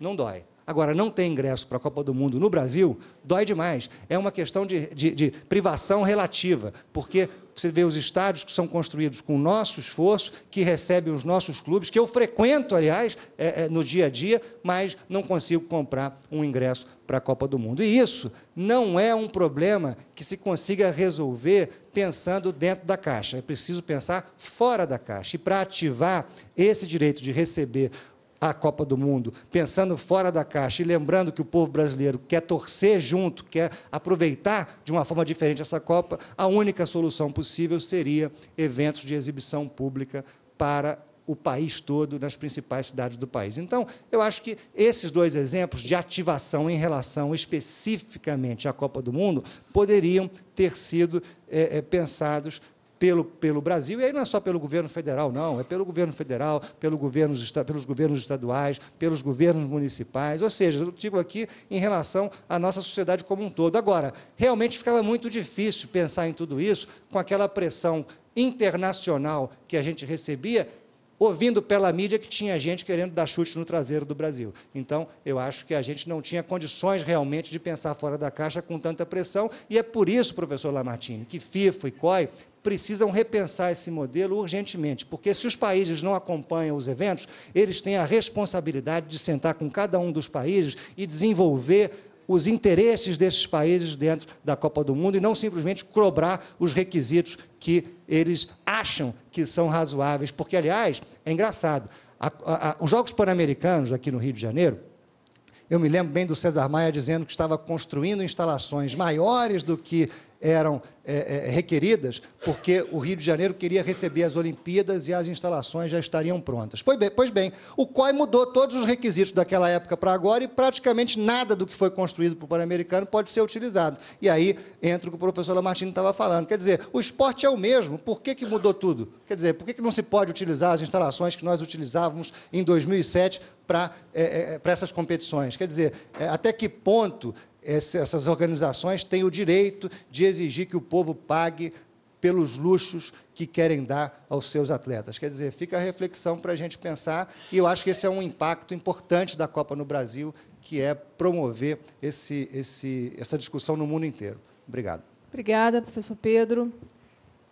não dói. Agora, não ter ingresso para a Copa do Mundo no Brasil dói demais. É uma questão de, de, de, privação relativa, porque você vê os estádios que são construídos com o nosso esforço, que recebem os nossos clubes, que eu frequento, aliás, é, é, no dia a dia, mas não consigo comprar um ingresso para a Copa do Mundo. E isso não é um problema que se consiga resolver pensando dentro da caixa. É preciso pensar fora da caixa. E para ativar esse direito de receber a Copa do Mundo, pensando fora da caixa e lembrando que o povo brasileiro quer torcer junto, quer aproveitar de uma forma diferente essa Copa, a única solução possível seria eventos de exibição pública para o país todo, nas principais cidades do país. Então, eu acho que esses dois exemplos de ativação em relação especificamente à Copa do Mundo poderiam ter sido é, é, pensados pelo, pelo Brasil, e aí não é só pelo governo federal, não, é pelo governo federal, pelo governos, pelos governos estaduais, pelos governos municipais, ou seja, eu digo aqui em relação à nossa sociedade como um todo. Agora, realmente ficava muito difícil pensar em tudo isso com aquela pressão internacional que a gente recebia ouvindo pela mídia que tinha gente querendo dar chute no traseiro do Brasil. Então, eu acho que a gente não tinha condições realmente de pensar fora da caixa com tanta pressão, e é por isso, professor Lamartine, que FIFA e COI precisam repensar esse modelo urgentemente, porque se os países não acompanham os eventos, eles têm a responsabilidade de sentar com cada um dos países e desenvolver os interesses desses países dentro da Copa do Mundo e não simplesmente cobrar os requisitos que eles acham que são razoáveis. Porque, aliás, é engraçado, a, a, a, os Jogos Pan-Americanos aqui no Rio de Janeiro, eu me lembro bem do César Maia dizendo que estava construindo instalações maiores do que eram é, é, requeridas, porque o Rio de Janeiro queria receber as Olimpíadas e as instalações já estariam prontas. Pois bem, pois bem o COI mudou todos os requisitos daquela época para agora e praticamente nada do que foi construído para o Pan-Americano pode ser utilizado. E aí entra o que o professor Lamartine estava falando. Quer dizer, o esporte é o mesmo, por que, que mudou tudo? Quer dizer, por que, que não se pode utilizar as instalações que nós utilizávamos em 2007 para é, é, para essas competições? Quer dizer, é, até que ponto essas organizações têm o direito de exigir que o povo pague pelos luxos que querem dar aos seus atletas. Quer dizer, fica a reflexão para a gente pensar, e eu acho que esse é um impacto importante da Copa no Brasil, que é promover esse, esse, essa discussão no mundo inteiro. Obrigado. Obrigada, professor Pedro.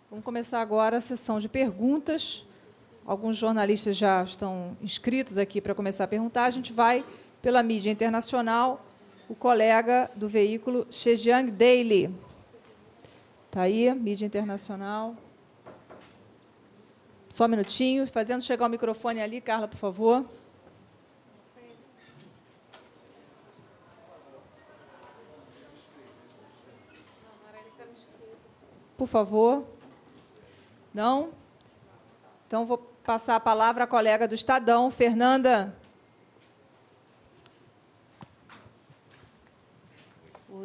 Vamos começar agora a sessão de perguntas. Alguns jornalistas já estão inscritos aqui para começar a perguntar. A gente vai pela mídia internacional o colega do veículo Xejiang Daily. Está aí, mídia internacional. Só um minutinho, fazendo chegar o microfone ali, Carla, por favor. Por favor. Não? Então, vou passar a palavra à colega do Estadão, Fernanda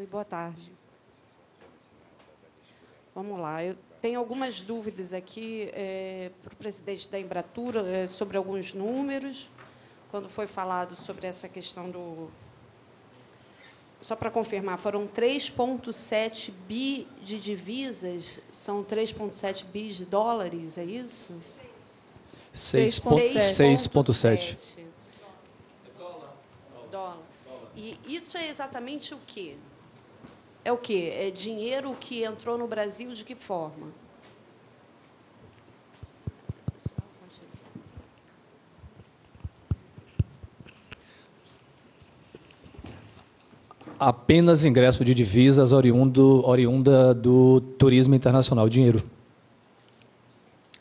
Oi, boa tarde. Vamos lá. Eu tenho algumas dúvidas aqui é, para o presidente da Embratura é, sobre alguns números. Quando foi falado sobre essa questão do. Só para confirmar, foram 3,7 bi de divisas, são 3,7 bi de dólares, é isso? 6,7. Dólar. E isso é exatamente o quê? É o quê? É dinheiro que entrou no Brasil de que forma? Apenas ingresso de divisas oriundo, oriunda do turismo internacional, dinheiro.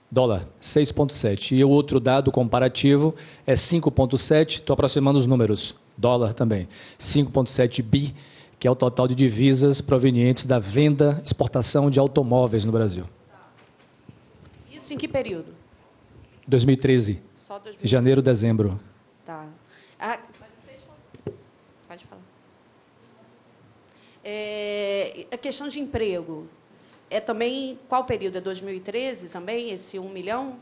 Dólar, 6,7. E o outro dado comparativo é 5,7. Estou aproximando os números. Dólar também. 5,7 bi que é o total de divisas provenientes da venda, exportação de automóveis no Brasil. Isso em que período? 2013. Só 2013. Janeiro, dezembro. Tá. Ah, pode falar. É, a questão de emprego. É também, qual período? É 2013 também, esse 1 milhão?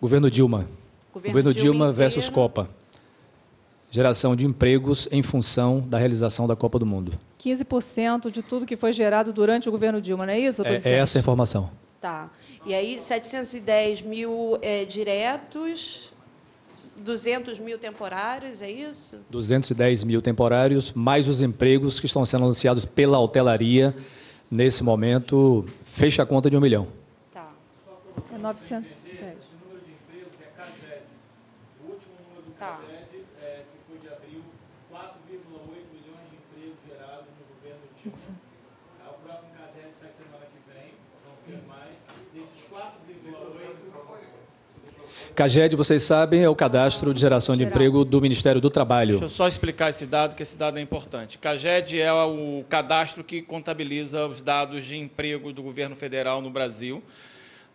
Governo Dilma. Governo, Governo Dilma, Dilma versus Copa geração de empregos em função da realização da Copa do Mundo. 15% de tudo que foi gerado durante o governo Dilma, não é isso, doutor É, é essa a informação. Tá. E aí, 710 mil é, diretos, 200 mil temporários, é isso? 210 mil temporários, mais os empregos que estão sendo anunciados pela hotelaria. Nesse momento, fecha a conta de um milhão. Tá. É 900. CAGED, vocês sabem, é o cadastro de geração de emprego do Ministério do Trabalho. Deixa eu só explicar esse dado, que esse dado é importante. CAGED é o cadastro que contabiliza os dados de emprego do governo federal no Brasil.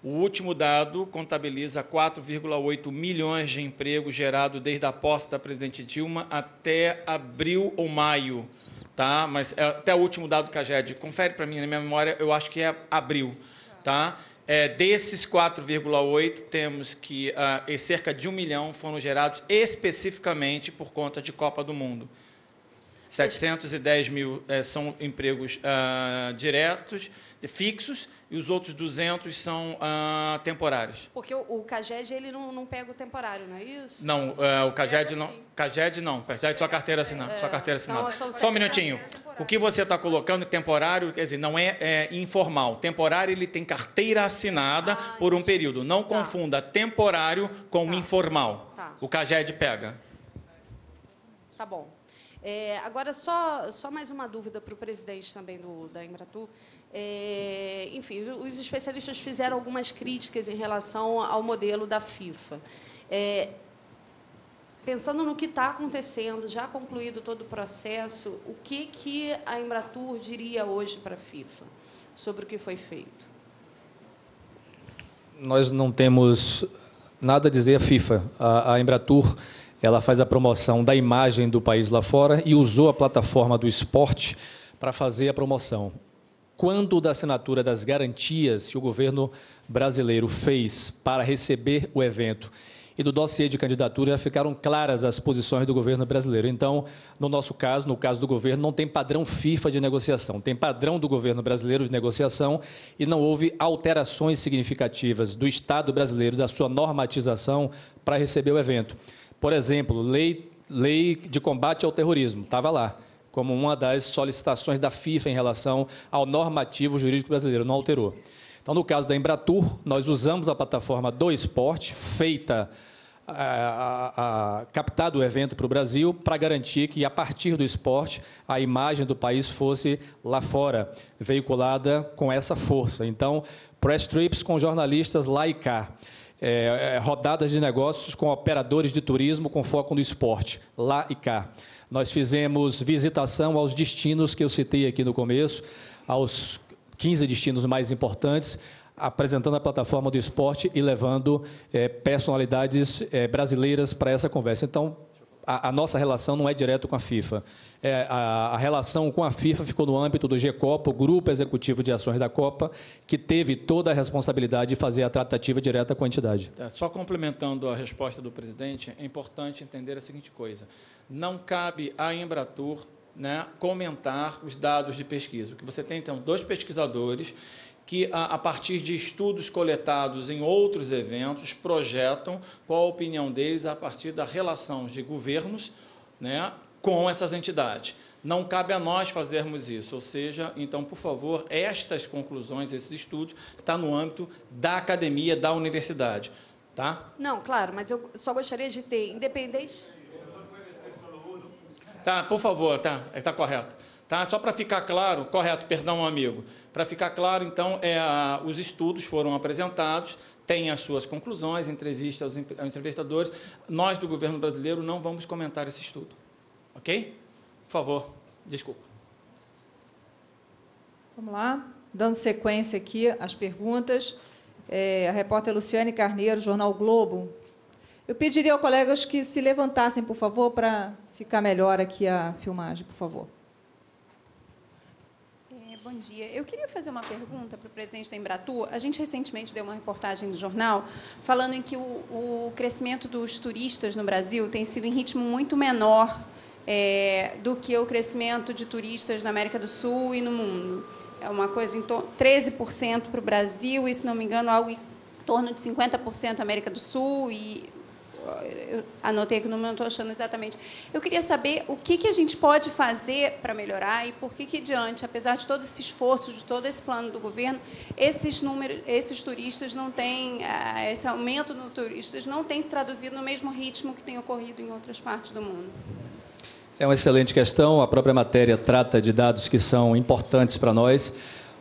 O último dado contabiliza 4,8 milhões de empregos gerados desde a posse da presidente Dilma até abril ou maio. Tá? Mas é até o último dado que a GED, confere para mim na minha memória, eu acho que é abril. Tá? É, desses 4,8, temos que uh, cerca de um milhão foram gerados especificamente por conta de Copa do Mundo. 710 mil é, são empregos uh, diretos, fixos, e os outros 200 são uh, temporários. Porque o, o CAGED ele não, não, pega o temporário, não é isso? Não, uh, o CAGED não. CAGED não. CAGED só carteira assinada. É, só carteira assinada. Então, só um minutinho. O que você está colocando temporário, quer dizer, não é, é, informal. Temporário ele tem carteira assinada ah, por um período. Não tá. confunda temporário com tá. informal. Tá. O CAGED pega. Tá bom. É, agora, só, só mais uma dúvida para o presidente também do, da Embratur. É, enfim, os especialistas fizeram algumas críticas em relação ao modelo da FIFA. É, pensando no que está acontecendo, já concluído todo o processo, o que, que a Embratur diria hoje para a FIFA sobre o que foi feito? Nós não temos nada a dizer à FIFA. A, a Embratur ela faz a promoção da imagem do país lá fora e usou a plataforma do esporte para fazer a promoção. Quando da assinatura das garantias que o governo brasileiro fez para receber o evento e do dossiê de candidatura já ficaram claras as posições do governo brasileiro. Então, no nosso caso, no caso do governo, não tem padrão FIFA de negociação, tem padrão do governo brasileiro de negociação e não houve alterações significativas do Estado brasileiro, da sua normatização para receber o evento. Por exemplo, lei, lei de combate ao terrorismo, estava lá, como uma das solicitações da FIFA em relação ao normativo jurídico brasileiro, não alterou. Então, no caso da Embratur, nós usamos a plataforma do esporte, feita a, a, a captar o evento para o Brasil, para garantir que, a partir do esporte, a imagem do país fosse lá fora, veiculada com essa força. Então, press trips com jornalistas lá e cá é, é, rodadas de negócios com operadores de turismo com foco no esporte, lá e cá. Nós fizemos visitação aos destinos que eu citei aqui no começo, aos 15 destinos mais importantes, apresentando a plataforma do esporte e levando é, personalidades é, brasileiras para essa conversa. Então, a, nossa relação não é direto com a FIFA. É, a, a, relação com a FIFA ficou no âmbito do GCOPA, o Grupo Executivo de Ações da Copa, que teve toda a responsabilidade de fazer a tratativa direta com a entidade. É, só complementando a resposta do presidente, é importante entender a seguinte coisa: não cabe à Embratur né, comentar os dados de pesquisa. O que você tem, então, dois pesquisadores que, a, partir de estudos coletados em outros eventos, projetam qual a opinião deles a partir da relação de governos né, com essas entidades. Não cabe a nós fazermos isso, ou seja, então, por favor, estas conclusões, esses estudos, está no âmbito da academia, da universidade. Tá? Não, claro, mas eu só gostaria de ter independente. Tá, por favor, tá, está correto. Tá? Só para ficar claro, correto, perdão, amigo. Para ficar claro, então, é, a, os estudos foram apresentados, têm as suas conclusões, entrevista aos entrevistadores. Nós, do governo brasileiro, não vamos comentar esse estudo. Ok? Por favor, desculpa. Vamos lá. Dando sequência aqui às perguntas. É, a repórter Luciane Carneiro, Jornal Globo. Eu pediria aos colegas que se levantassem, por favor, para ficar melhor aqui a filmagem, por favor. Bom dia. Eu queria fazer uma pergunta para o presidente da Embratur. A gente recentemente deu uma reportagem do jornal falando em que o, o crescimento dos turistas no Brasil tem sido em ritmo muito menor é, do que o crescimento de turistas na América do Sul e no mundo. É uma coisa em 13% para o Brasil e, se não me engano, algo em torno de 50% América do Sul e eu anotei que não estou achando exatamente. Eu queria saber o que, que a gente pode fazer para melhorar e por que, que diante, apesar de todo esse esforço, de todo esse plano do governo, esses números, esses turistas não têm, eh, esse aumento nos turistas não tem se traduzido no mesmo ritmo que tem ocorrido em outras partes do mundo. É uma excelente questão. A própria matéria trata de dados que são importantes para nós.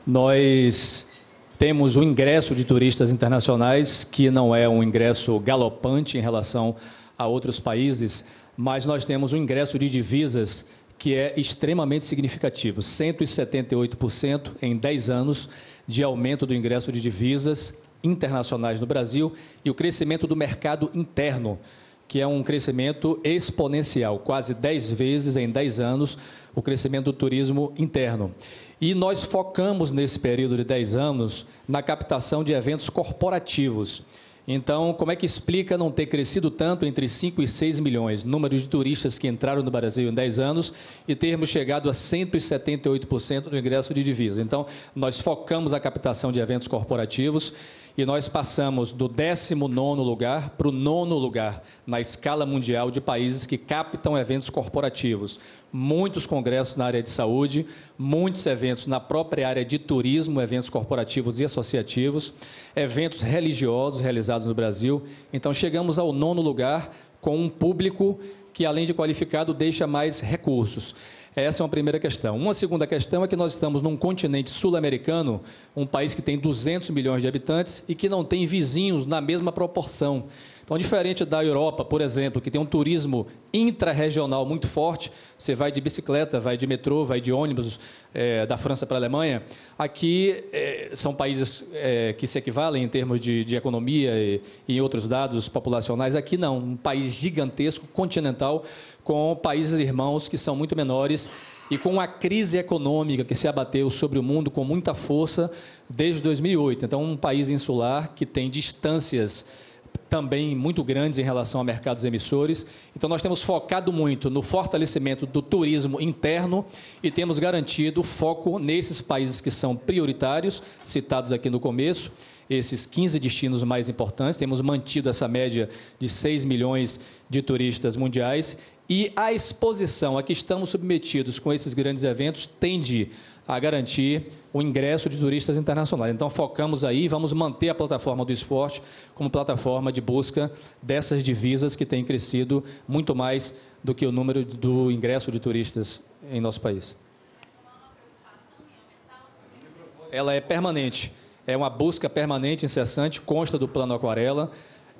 Nós temos o ingresso de turistas internacionais, que não é um ingresso galopante em relação a outros países, mas nós temos o ingresso de divisas que é extremamente significativo. 178% em 10 anos de aumento do ingresso de divisas internacionais no Brasil e o crescimento do mercado interno, que é um crescimento exponencial, quase 10 vezes em 10 anos o crescimento do turismo interno. E nós focamos nesse período de 10 anos na captação de eventos corporativos. Então, como é que explica não ter crescido tanto entre 5 e 6 milhões, número de turistas que entraram no Brasil em 10 anos, e termos chegado a 178% do ingresso de divisas? Então, nós focamos a captação de eventos corporativos e nós passamos do 19 lugar para o nono lugar na escala mundial de países que captam eventos corporativos. Muitos congressos na área de saúde, muitos eventos na própria área de turismo, eventos corporativos e associativos, eventos religiosos realizados no Brasil. Então, chegamos ao nono lugar com um público que, além de qualificado, deixa mais recursos. Essa é uma primeira questão. Uma segunda questão é que nós estamos num continente sul-americano, um país que tem 200 milhões de habitantes e que não tem vizinhos na mesma proporção. Então, diferente da Europa, por exemplo, que tem um turismo intra-regional muito forte, você vai de bicicleta, vai de metrô, vai de ônibus é, da França para a Alemanha, aqui é, são países é, que se equivalem em termos de, de economia e, e outros dados populacionais. Aqui não, um país gigantesco, continental, com países irmãos que são muito menores e com a crise econômica que se abateu sobre o mundo com muita força desde 2008. Então, um país insular que tem distâncias também muito grandes em relação a mercados emissores. Então, nós temos focado muito no fortalecimento do turismo interno e temos garantido foco nesses países que são prioritários, citados aqui no começo, esses 15 destinos mais importantes. Temos mantido essa média de 6 milhões de turistas mundiais e a exposição a que estamos submetidos com esses grandes eventos tende a garantir o ingresso de turistas internacionais. Então, focamos aí, vamos manter a plataforma do esporte como plataforma de busca dessas divisas que têm crescido muito mais do que o número do ingresso de turistas em nosso país. Ela é permanente, é uma busca permanente, incessante, consta do plano Aquarela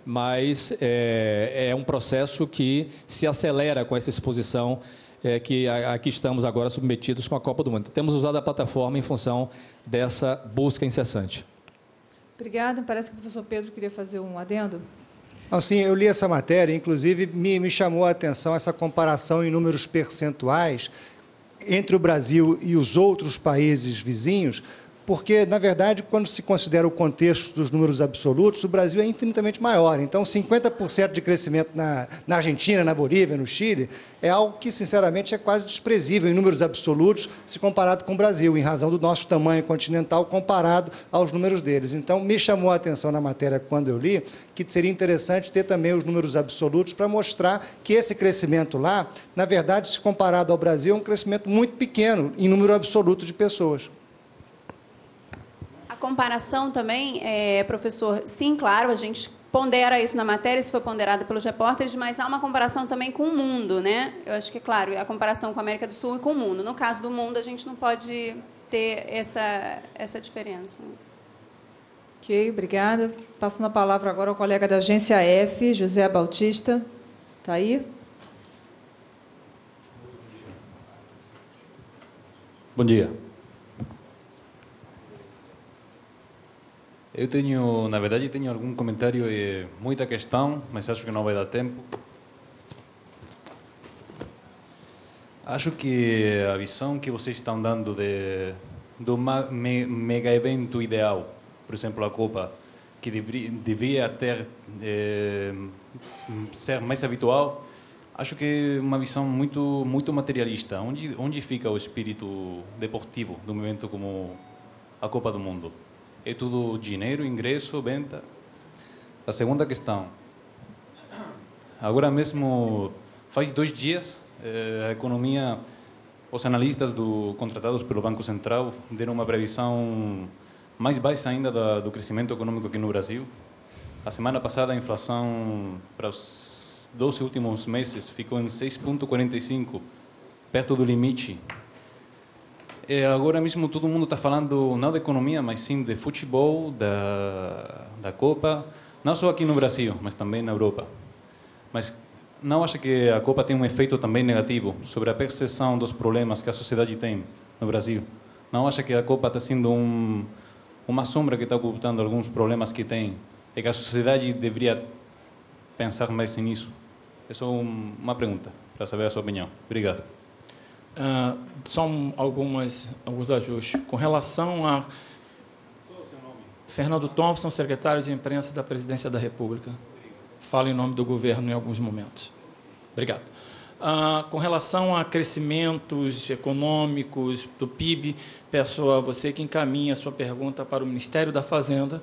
mas é, é um processo que se acelera com essa exposição é, que aqui estamos agora submetidos com a Copa do Mundo. Temos usado a plataforma em função dessa busca incessante. Obrigada. Parece que o professor Pedro queria fazer um adendo. Não, sim, eu li essa matéria, inclusive me, me chamou a atenção essa comparação em números percentuais entre o Brasil e os outros países vizinhos, porque, na verdade, quando se considera o contexto dos números absolutos, o Brasil é infinitamente maior. Então, 50% de crescimento na, na, Argentina, na Bolívia, no Chile, é algo que, sinceramente, é quase desprezível em números absolutos, se comparado com o Brasil, em razão do nosso tamanho continental comparado aos números deles. Então, me chamou a atenção na matéria, quando eu li, que seria interessante ter também os números absolutos para mostrar que esse crescimento lá, na verdade, se comparado ao Brasil, é um crescimento muito pequeno em número absoluto de pessoas comparação também, é, professor, sim, claro, a gente pondera isso na matéria, isso foi ponderado pelos repórteres, mas há uma comparação também com o mundo, né? Eu acho que, claro, a comparação com a América do Sul e com o mundo. No caso do mundo, a gente não pode ter essa, essa diferença. Ok, obrigada. Passando a palavra agora ao colega da agência F, José Bautista. Está aí? Bom dia. Eu tenho, na verdade, tenho algum comentário e muita questão, mas acho que não vai dar tempo. Acho que a visão que vocês estão dando de, do me, mega evento ideal, por exemplo, a Copa, que deveria, ter eh, ser mais habitual, acho que é uma visão muito muito materialista. Onde onde fica o espírito deportivo de um evento como a Copa do Mundo? É tudo dinheiro, ingresso, venda. A segunda questão. Agora mesmo, faz dois dias, eh, a economia, os analistas do, contratados pelo Banco Central deram uma previsão mais baixa ainda da, do crescimento econômico aqui no Brasil. A semana passada, a inflação para os 12 últimos meses ficou em 6,45, perto do limite é, agora mesmo todo mundo está falando não de economia, mas sim de futebol, da, da Copa, não só aqui no Brasil, mas também na Europa. Mas não acha que a Copa tem um efeito também negativo sobre a percepção dos problemas que a sociedade tem no Brasil? Não acha que a Copa está sendo um, uma sombra que está ocultando alguns problemas que tem e que a sociedade deveria pensar mais nisso? É só uma pergunta, para saber a sua opinião. Obrigado. Uh, só algumas, alguns ajustes. Com relação a. Fernando Thompson, secretário de imprensa da Presidência da República. Fala em nome do governo em alguns momentos. Obrigado. Uh, com relação a crescimentos econômicos do PIB, peço a você que encaminhe a sua pergunta para o Ministério da Fazenda.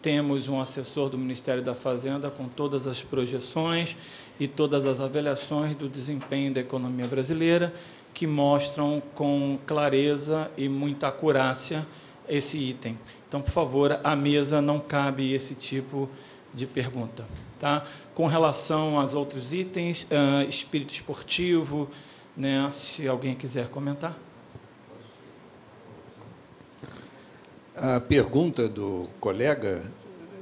Temos um assessor do Ministério da Fazenda com todas as projeções e todas as avaliações do desempenho da economia brasileira que mostram com clareza e muita acurácia esse item. Então, por favor, à mesa não cabe esse tipo de pergunta. Tá? Com relação aos outros itens, uh, espírito esportivo, né, se alguém quiser comentar. A pergunta do colega,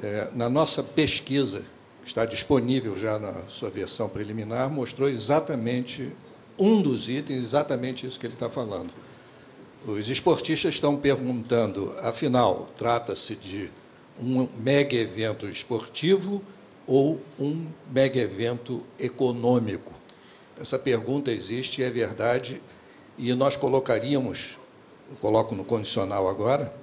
é, na nossa pesquisa, que está disponível já na sua versão preliminar, mostrou exatamente um dos itens, exatamente isso que ele está falando. Os esportistas estão perguntando, afinal, trata-se de um mega evento esportivo ou um mega evento econômico? Essa pergunta existe é verdade, e nós colocaríamos, coloco no condicional agora,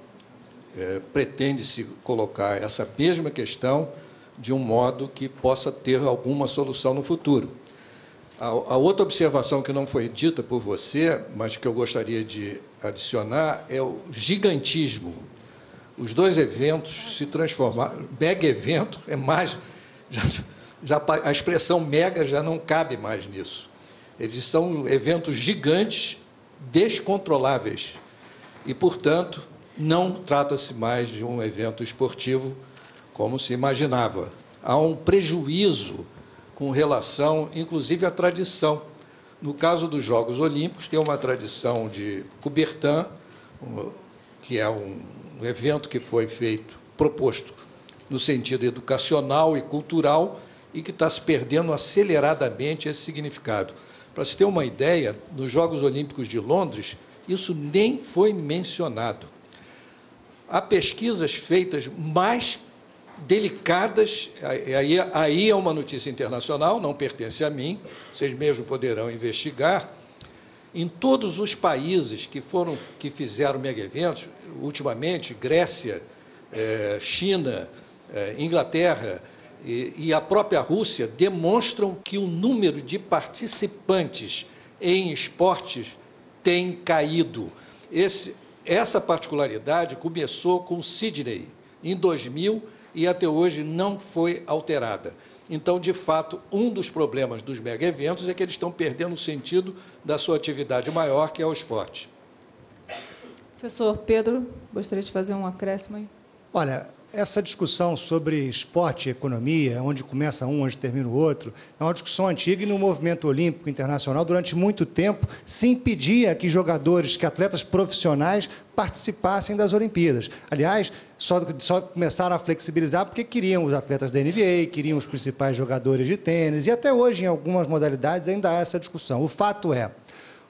é, pretende-se colocar essa mesma questão de um modo que possa ter alguma solução no futuro. A, a, outra observação que não foi dita por você, mas que eu gostaria de adicionar, é o gigantismo. Os dois eventos se transformaram. Mega evento é mais. Já, já, a expressão mega já não cabe mais nisso. Eles são eventos gigantes, descontroláveis. E, portanto, não trata-se mais de um evento esportivo como se imaginava. Há um prejuízo com relação, inclusive, à tradição. No caso dos Jogos Olímpicos, tem uma tradição de Coubertin, que é um evento que foi feito, proposto no sentido educacional e cultural, e que está se perdendo aceleradamente esse significado. Para se ter uma ideia, nos Jogos Olímpicos de Londres, isso nem foi mencionado. Há pesquisas feitas mais delicadas. Aí, aí é uma notícia internacional, não pertence a mim, vocês mesmos poderão investigar. Em todos os países que foram que fizeram mega eventos, ultimamente Grécia, eh, China, eh, Inglaterra e, e a própria Rússia demonstram que o número de participantes em esportes tem caído. Esse, essa particularidade começou com Sydney em 2000 e até hoje não foi alterada. Então, de fato, um dos problemas dos mega eventos é que eles estão perdendo o sentido da sua atividade maior, que é o esporte. Professor Pedro, gostaria de fazer um acréscimo aí. Olha, essa discussão sobre esporte e economia, onde começa um, onde termina o outro, é uma discussão antiga e no movimento olímpico internacional, durante muito tempo, se impedia que jogadores, que atletas profissionais participassem das Olimpíadas. Aliás, só, só começaram a flexibilizar porque queriam os atletas da NBA, queriam os principais jogadores de tênis, e até hoje, em algumas modalidades, ainda há essa discussão. O fato é,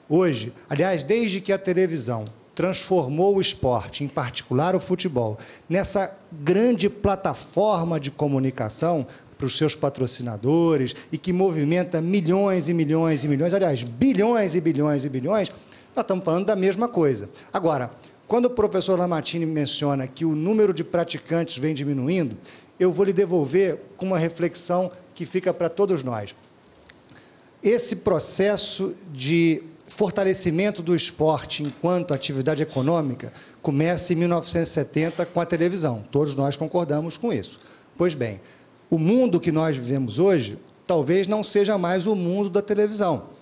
hoje, aliás, desde que a televisão transformou o esporte, em particular o futebol, nessa grande plataforma de comunicação para os seus patrocinadores e que movimenta milhões e milhões e milhões, aliás, bilhões e bilhões e bilhões, nós estamos falando da mesma coisa. Agora, quando o professor Lamartine menciona que o número de praticantes vem diminuindo, eu vou lhe devolver com uma reflexão que fica para todos nós. Esse processo de fortalecimento do esporte enquanto atividade econômica começa em 1970 com a televisão. Todos nós concordamos com isso. Pois bem, o mundo que nós vivemos hoje talvez não seja mais o mundo da televisão.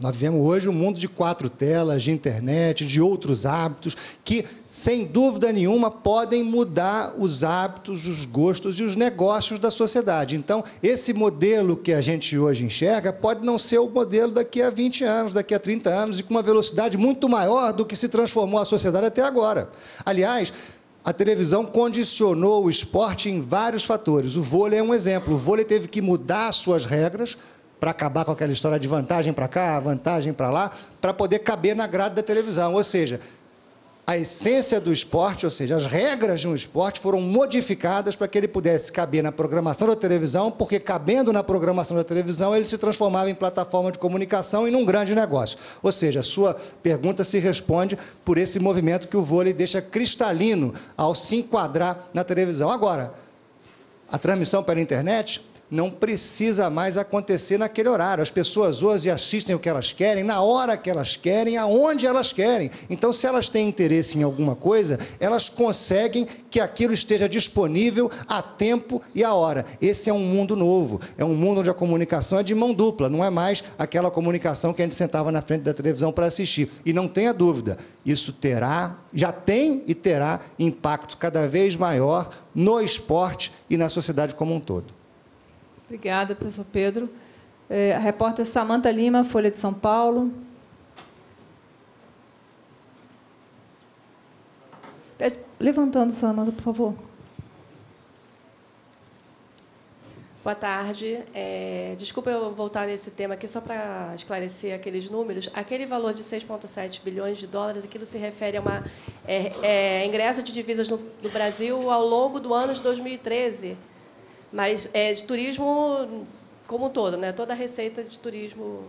Nós vivemos hoje um mundo de quatro telas, de internet, de outros hábitos, que, sem dúvida nenhuma, podem mudar os hábitos, os gostos e os negócios da sociedade. Então, esse modelo que a gente hoje enxerga pode não ser o modelo daqui a 20 anos, daqui a 30 anos, e com uma velocidade muito maior do que se transformou a sociedade até agora. Aliás, a televisão condicionou o esporte em vários fatores. O vôlei é um exemplo. O vôlei teve que mudar suas regras para acabar com aquela história de vantagem para cá, vantagem para lá, para poder caber na grade da televisão. Ou seja, a essência do esporte, ou seja, as regras de um esporte foram modificadas para que ele pudesse caber na programação da televisão, porque cabendo na programação da televisão, ele se transformava em plataforma de comunicação e num grande negócio. Ou seja, a sua pergunta se responde por esse movimento que o vôlei deixa cristalino ao se enquadrar na televisão. Agora, a transmissão pela internet não precisa mais acontecer naquele horário. As pessoas hoje assistem o que elas querem, na hora que elas querem, aonde elas querem. Então, se elas têm interesse em alguma coisa, elas conseguem que aquilo esteja disponível a tempo e a hora. Esse é um mundo novo. É um mundo onde a comunicação é de mão dupla, não é mais aquela comunicação que a gente sentava na frente da televisão para assistir. E não tenha dúvida, isso terá, já tem e terá impacto cada vez maior no esporte e na sociedade como um todo. Obrigada, professor Pedro. É, a repórter Samanta Lima, Folha de São Paulo. Levantando, Samanta, por favor. Boa tarde. É, desculpa eu voltar nesse tema aqui só para esclarecer aqueles números. Aquele valor de 6,7 bilhões de dólares, aquilo se refere a uma é, é, ingresso de divisas no, no Brasil ao longo do ano de 2013 mas é de turismo como um todo, né? Toda a receita de turismo.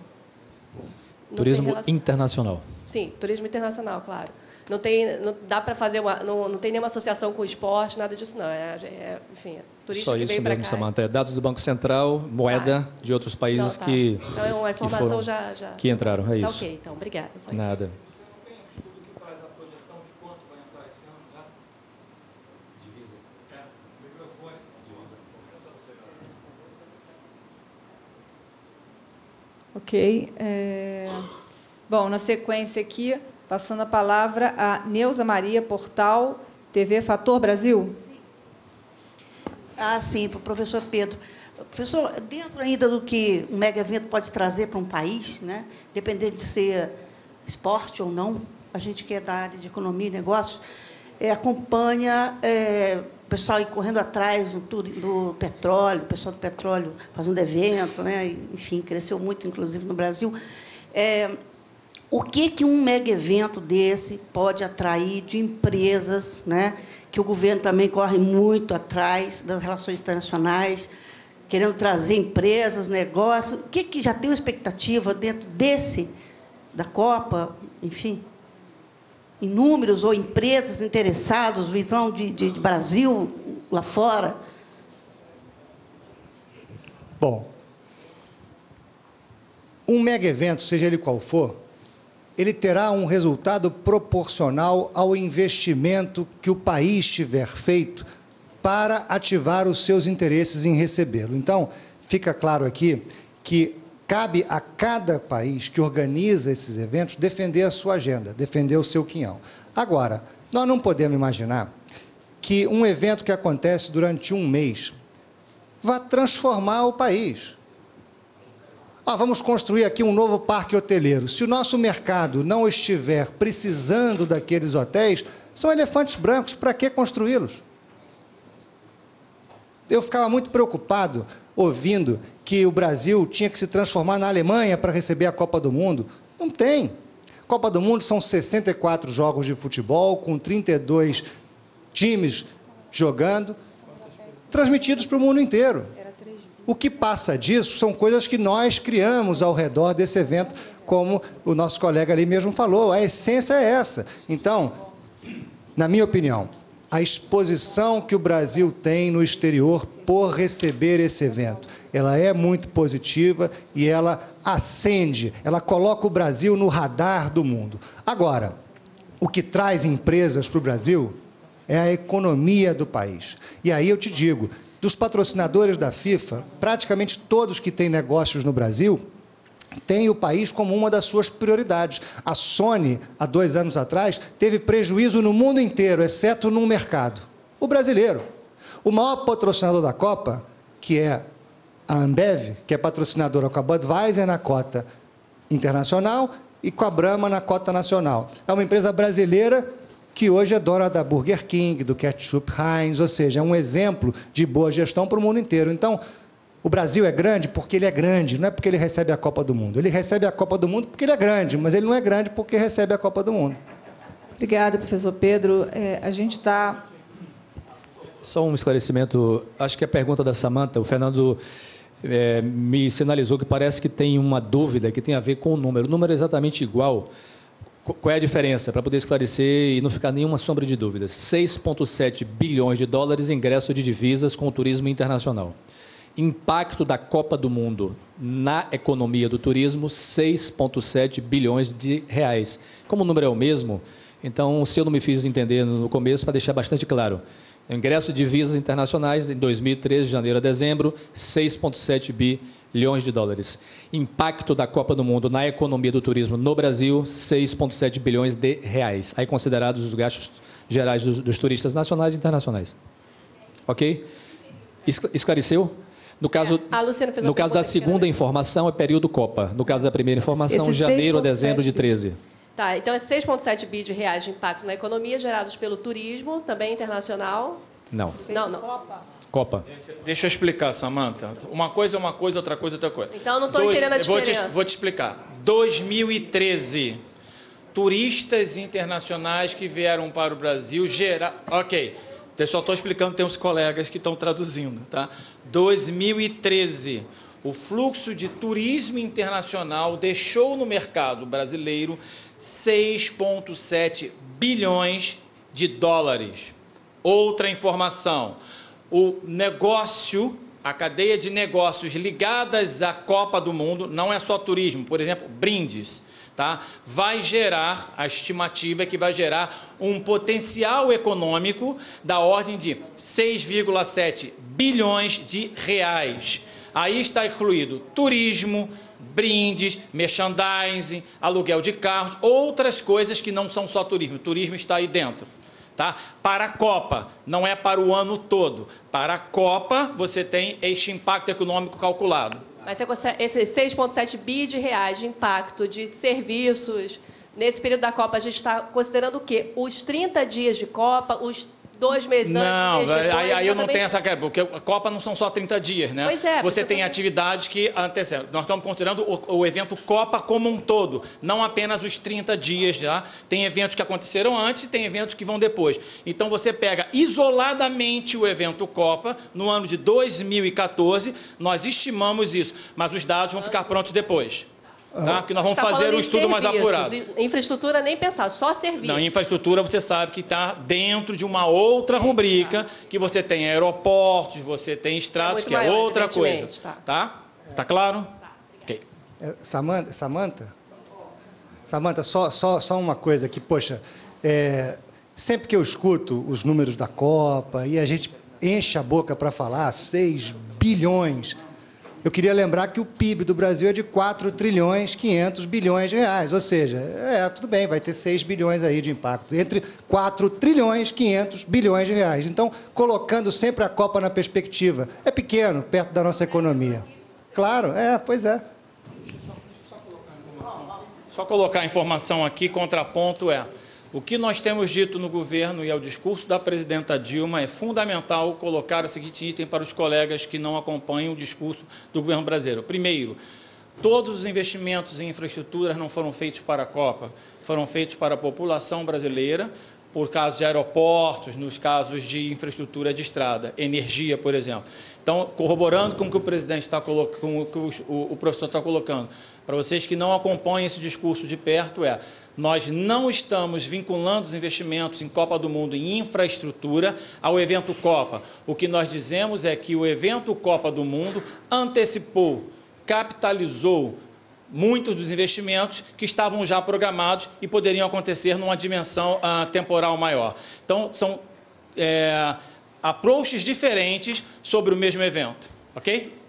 Turismo internacional. Sim, turismo internacional, claro. Não tem, não dá para fazer uma, não, não tem nenhuma associação com esporte, nada disso não. É, é enfim, é turista Só que isso veio mesmo, cá. Samanta. É dados do Banco Central, moeda Tá. de outros países Então, tá. que Então é uma que informação foram- já, já. que entraram. É Tá isso. ok, então obrigada. Nada. Ok. é, Bom, na sequência aqui, passando a palavra a Neuza Maria, portal TV Fator Brasil. Ah, sim, para o professor Pedro. Professor, dentro ainda do que um mega evento pode trazer para um país, né, dependendo de ser esporte ou não, a gente que é da área de economia e negócios, é, acompanha é, o pessoal correndo atrás do, do petróleo, o pessoal do petróleo fazendo evento, né, enfim, cresceu muito, inclusive, no Brasil. É, o que, que um mega evento desse pode atrair de empresas, né, que o governo também corre muito atrás das relações internacionais, querendo trazer empresas, negócios. O que, que já tem uma expectativa dentro desse, da Copa, enfim? Inúmeros ou empresas interessadas, visão de, de, de Brasil lá fora? Bom, um mega evento, seja ele qual for, ele terá um resultado proporcional ao investimento que o país tiver feito para ativar os seus interesses em recebê-lo. Então, fica claro aqui que cabe a cada país que organiza esses eventos defender a sua agenda, defender o seu quinhão. Agora, nós não podemos imaginar que um evento que acontece durante um mês vá transformar o país. Ah, vamos construir aqui um novo parque hoteleiro. Se o nosso mercado não estiver precisando daqueles hotéis, são elefantes brancos, para que construí-los? Eu ficava muito preocupado ouvindo que o Brasil tinha que se transformar na Alemanha para receber a Copa do Mundo. Não tem. Copa do Mundo são 64 jogos de futebol, com 32 times jogando, transmitidos para o mundo inteiro. O que passa disso são coisas que nós criamos ao redor desse evento, como o nosso colega ali mesmo falou. A essência é essa. Então, na minha opinião, a exposição que o Brasil tem no exterior por receber esse evento, ela é muito positiva e ela acende, ela coloca o Brasil no radar do mundo. Agora, o que traz empresas para o Brasil é a economia do país. E aí eu te digo, dos patrocinadores da FIFA, praticamente todos que têm negócios no Brasil têm o país como uma das suas prioridades. A Sony, há dois anos atrás, teve prejuízo no mundo inteiro, exceto num mercado: o brasileiro. O maior patrocinador da Copa, que é a Ambev, que é patrocinadora com a Budweiser na cota internacional e com a Brahma na cota nacional. É uma empresa brasileira que hoje é dona da Burger King, do Ketchup Heinz, ou seja, é um exemplo de boa gestão para o mundo inteiro. Então, o Brasil é grande porque ele é grande, não é porque ele recebe a Copa do Mundo. Ele recebe a Copa do Mundo porque ele é grande, mas ele não é grande porque recebe a Copa do Mundo. Obrigada, professor Pedro. É, a gente está. Só um esclarecimento. Acho que a pergunta da Samanta, o Fernando é, me sinalizou que parece que tem uma dúvida que tem a ver com o número. O número é exatamente igual. Qual é a diferença? Para poder esclarecer e não ficar nenhuma sombra de dúvidas. 6,7 bilhões de dólares ingresso de divisas com o turismo internacional. Impacto da Copa do Mundo na economia do turismo, 6,7 bilhões de reais. Como o número é o mesmo, então, se eu não me fiz entender no começo, para deixar bastante claro, ingresso de divisas internacionais em 2013, de janeiro a dezembro, 6,7 bilhões de dólares. Impacto da Copa do Mundo na economia do turismo no Brasil, 6,7 bilhões de reais. Aí considerados os gastos gerais dos, dos turistas nacionais e internacionais. Ok? Esclareceu? No caso, é, no caso da segunda informação, é período Copa. No caso da primeira informação, Esse janeiro a dezembro de 13. Tá, então é 6,7 bi de reais de impacto na economia gerados pelo turismo, também internacional. Não. Não, não. Copa. Copa. Deixa eu explicar, Samanta. Uma coisa é uma coisa, outra coisa é outra coisa. Então eu não estou entendendo a diferença. Vou te, vou te explicar. 2013. Turistas internacionais que vieram para o Brasil gerar. Ok. Eu só estou explicando, tem uns colegas que estão traduzindo, tá? 2013. O fluxo de turismo internacional deixou no mercado brasileiro 6,7 bilhões de dólares. Outra informação: o negócio, a cadeia de negócios ligadas à Copa do Mundo, não é só turismo, por exemplo, brindes. Tá? Vai gerar, a estimativa é que vai gerar um potencial econômico da ordem de 6,7 bilhões de reais. Aí está incluído turismo, brindes, merchandising, aluguel de carros, outras coisas que não são só turismo. O turismo está aí dentro. Tá? Para a Copa, não é para o ano todo. Para a Copa, você tem este impacto econômico calculado. Mas esse 6,7 bi de reais de impacto de serviços, nesse período da Copa, a gente está considerando o quê? Os 30 dias de Copa, os dois meses não, antes, depois, aí, aí eu não tenho essa porque a Copa não são só 30 dias, né? Pois é. Você tem atividades que antecedem. Nós estamos considerando o, o, evento Copa como um todo, não apenas os 30 dias já. Tem eventos que aconteceram antes e tem eventos que vão depois. Então você pega isoladamente o evento Copa no ano de 2014, nós estimamos isso, mas os dados vão ficar prontos depois. Tá? Que nós vamos tá fazer um estudo mais apurado. Infraestrutura nem pensar, só serviço. Não, infraestrutura você sabe que está dentro de uma outra rubrica, que você tem aeroportos, você tem estradas, é que é maior, é outra coisa. Tá. tá? Tá claro? Tá. Ok. É, Samanta, Samanta, Samanta só, só, só uma coisa que, poxa, é, sempre que eu escuto os números da Copa e a gente enche a boca para falar 6 bilhões eu queria lembrar que o PIB do Brasil é de 4 trilhões 500 bilhões de reais. Ou seja, é, tudo bem, vai ter 6 bilhões aí de impacto. Entre 4 trilhões 500 bilhões de reais. Então, colocando sempre a Copa na perspectiva, é pequeno, perto da nossa economia. Claro, é, pois é. Só colocar a informação aqui, contraponto é o que nós temos dito no governo e ao discurso da presidenta Dilma é fundamental colocar o seguinte item para os colegas que não acompanham o discurso do governo brasileiro. Primeiro, todos os investimentos em infraestruturas não foram feitos para a Copa, foram feitos para a população brasileira, por casos de aeroportos, nos casos de infraestrutura de estrada, energia, por exemplo. Então, corroborando com o que o presidente está colocando, com o que o, o professor está colocando, para vocês que não acompanham esse discurso de perto, é nós não estamos vinculando os investimentos em Copa do Mundo em infraestrutura ao evento Copa. O que nós dizemos é que o evento Copa do Mundo antecipou, capitalizou muitos dos investimentos que estavam já programados e poderiam acontecer numa dimensão uh, temporal maior. Então, são é, approaches diferentes sobre o mesmo evento. Ok?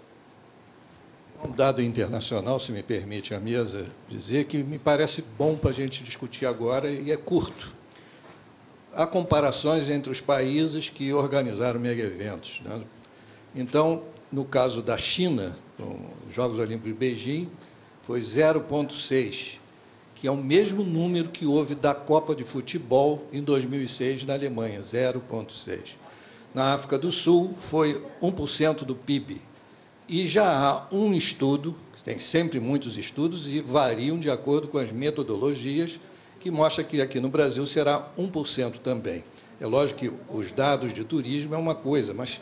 Um dado internacional, se me permite a mesa dizer, que me parece bom para a gente discutir agora e é curto. Há comparações entre os países que organizaram mega-eventos. Né? Então, no caso da China, os Jogos Olímpicos de Beijing, foi 0,6, que é o mesmo número que houve da Copa de Futebol em 2006 na Alemanha, 0,6. Na África do Sul, foi 1% do PIB e já há um estudo, tem sempre muitos estudos e variam de acordo com as metodologias, que mostra que aqui no Brasil será 1% também. É lógico que os dados de turismo é uma coisa, mas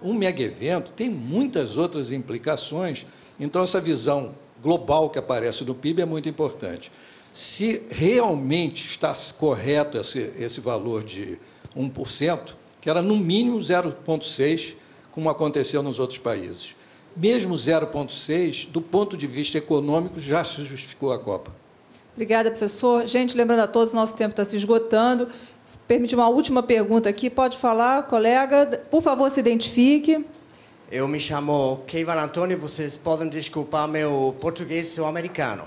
um mega evento tem muitas outras implicações, então essa visão global que aparece no PIB é muito importante. Se realmente está correto esse, esse valor de 1%, que era no mínimo 0,6%, como aconteceu nos outros países. Mesmo 0,6%, do ponto de vista econômico, já se justificou a Copa. Obrigada, professor. Gente, lembrando a todos, nosso tempo está se esgotando. Permite uma última pergunta aqui. Pode falar, colega. Por favor, se identifique. Eu me chamo Keivan Antônio. Vocês podem desculpar meu português sul-americano.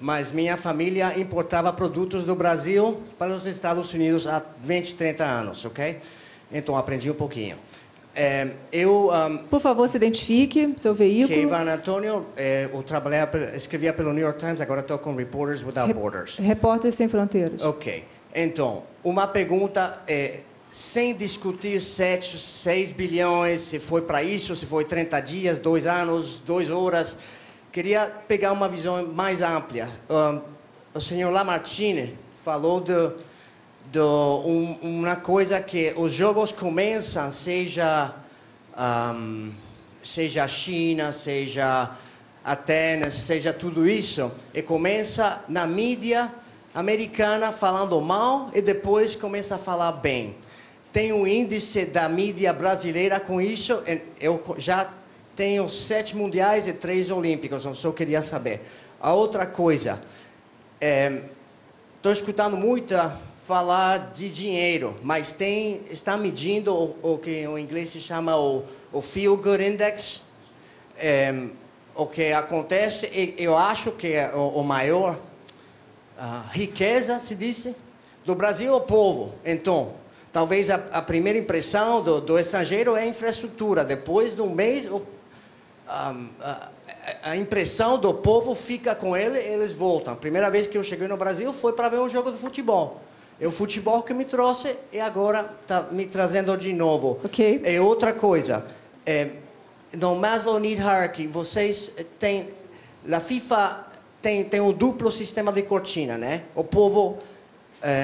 Mas minha família importava produtos do Brasil para os Estados Unidos há 20, 30 anos, ok? Então aprendi um pouquinho. É, eu, um, Por favor, se identifique, seu veículo. Keivan Antônio, é, eu trabalhei, escrevia pelo New York Times, agora estou com Reporters Without Borders. Repórteres Sem Fronteiras. Ok. Então, uma pergunta é, sem discutir 7, 6 bilhões, se foi para isso, se foi 30 dias, 2 anos, 2 horas. Queria pegar uma visão mais ampla. Um, o senhor Lamartine falou de do, um, uma coisa que os jogos começam, seja um, seja a China, seja Atenas, seja tudo isso, e começa na mídia americana falando mal e depois começa a falar bem. Tem um índice da mídia brasileira com isso. Eu já tenho sete mundiais e três olímpicos, eu só queria saber. A outra coisa, estou é, escutando muita falar de dinheiro, mas tem está medindo o, o que o inglês se chama o, o Feel Good Index. É, o que acontece, eu acho que é o, o maior uh, riqueza, se disse, do Brasil o povo. Então, talvez a, a primeira impressão do, do, estrangeiro é a infraestrutura. Depois de um mês, o, a, a, impressão do povo fica com ele, eles voltam. A primeira vez que eu cheguei no Brasil foi para ver um jogo de futebol. É o futebol que me trouxe e agora está me trazendo de novo. Ok. É outra coisa. É, no Maslow Need Hierarchy, vocês têm... A FIFA tem, tem um duplo sistema de cortina, né? O povo...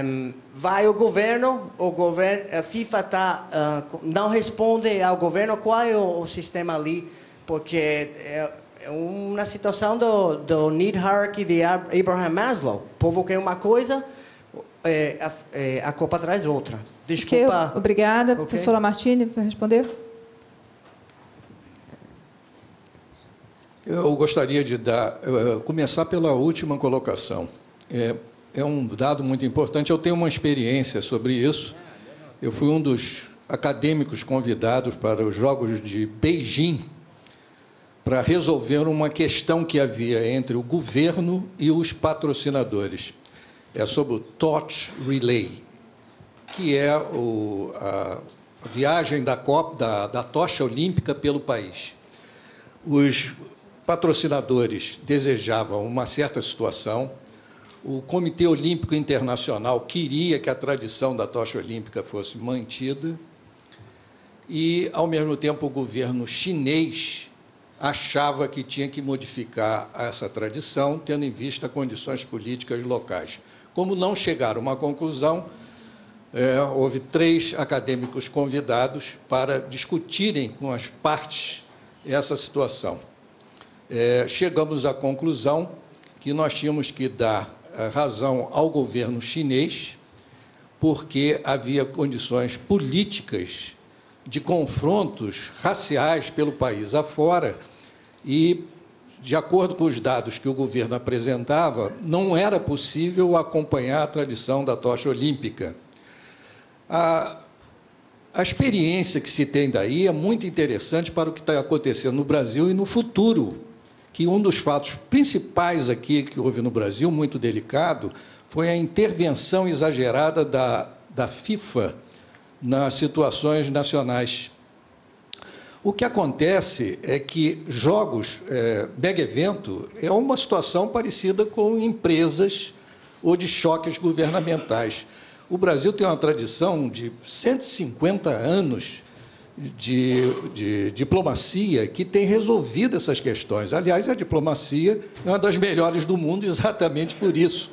Um, vai ao governo, o governo, a FIFA tá, uh, não responde ao governo qual é o, o sistema ali, porque é, é uma situação do, do need hierarchy de Abraham Maslow. O povo quer uma coisa, é, a, é, a Copa traz outra. Desculpa. Okay, obrigada. Okay. Professora Martini, vai responder? Eu gostaria de dar, uh, começar pela última colocação. É, é um dado muito importante. Eu tenho uma experiência sobre isso. Eu fui um dos acadêmicos convidados para os Jogos de Beijing para resolver uma questão que havia entre o governo e os patrocinadores é sobre o Torch Relay, que é o, a, viagem da, Copa, da, da tocha olímpica pelo país. Os patrocinadores desejavam uma certa situação, o Comitê Olímpico Internacional queria que a tradição da tocha olímpica fosse mantida, e, ao mesmo tempo, o governo chinês achava que tinha que modificar essa tradição, tendo em vista condições políticas locais. Como não chegaram a uma conclusão, é, houve três acadêmicos convidados para discutirem com as partes essa situação. É, chegamos à conclusão que nós tínhamos que dar é, razão ao governo chinês, porque havia condições políticas de confrontos raciais pelo país afora e de acordo com os dados que o governo apresentava, não era possível acompanhar a tradição da tocha olímpica. A, a experiência que se tem daí é muito interessante para o que está acontecendo no Brasil e no futuro, que um dos fatos principais aqui que houve no Brasil, muito delicado, foi a intervenção exagerada da, da FIFA nas situações nacionais o que acontece é que jogos, é, mega evento, é uma situação parecida com empresas ou de choques governamentais. O Brasil tem uma tradição de 150 anos de, de, diplomacia que tem resolvido essas questões. Aliás, a diplomacia é uma das melhores do mundo <laughs> exatamente por isso.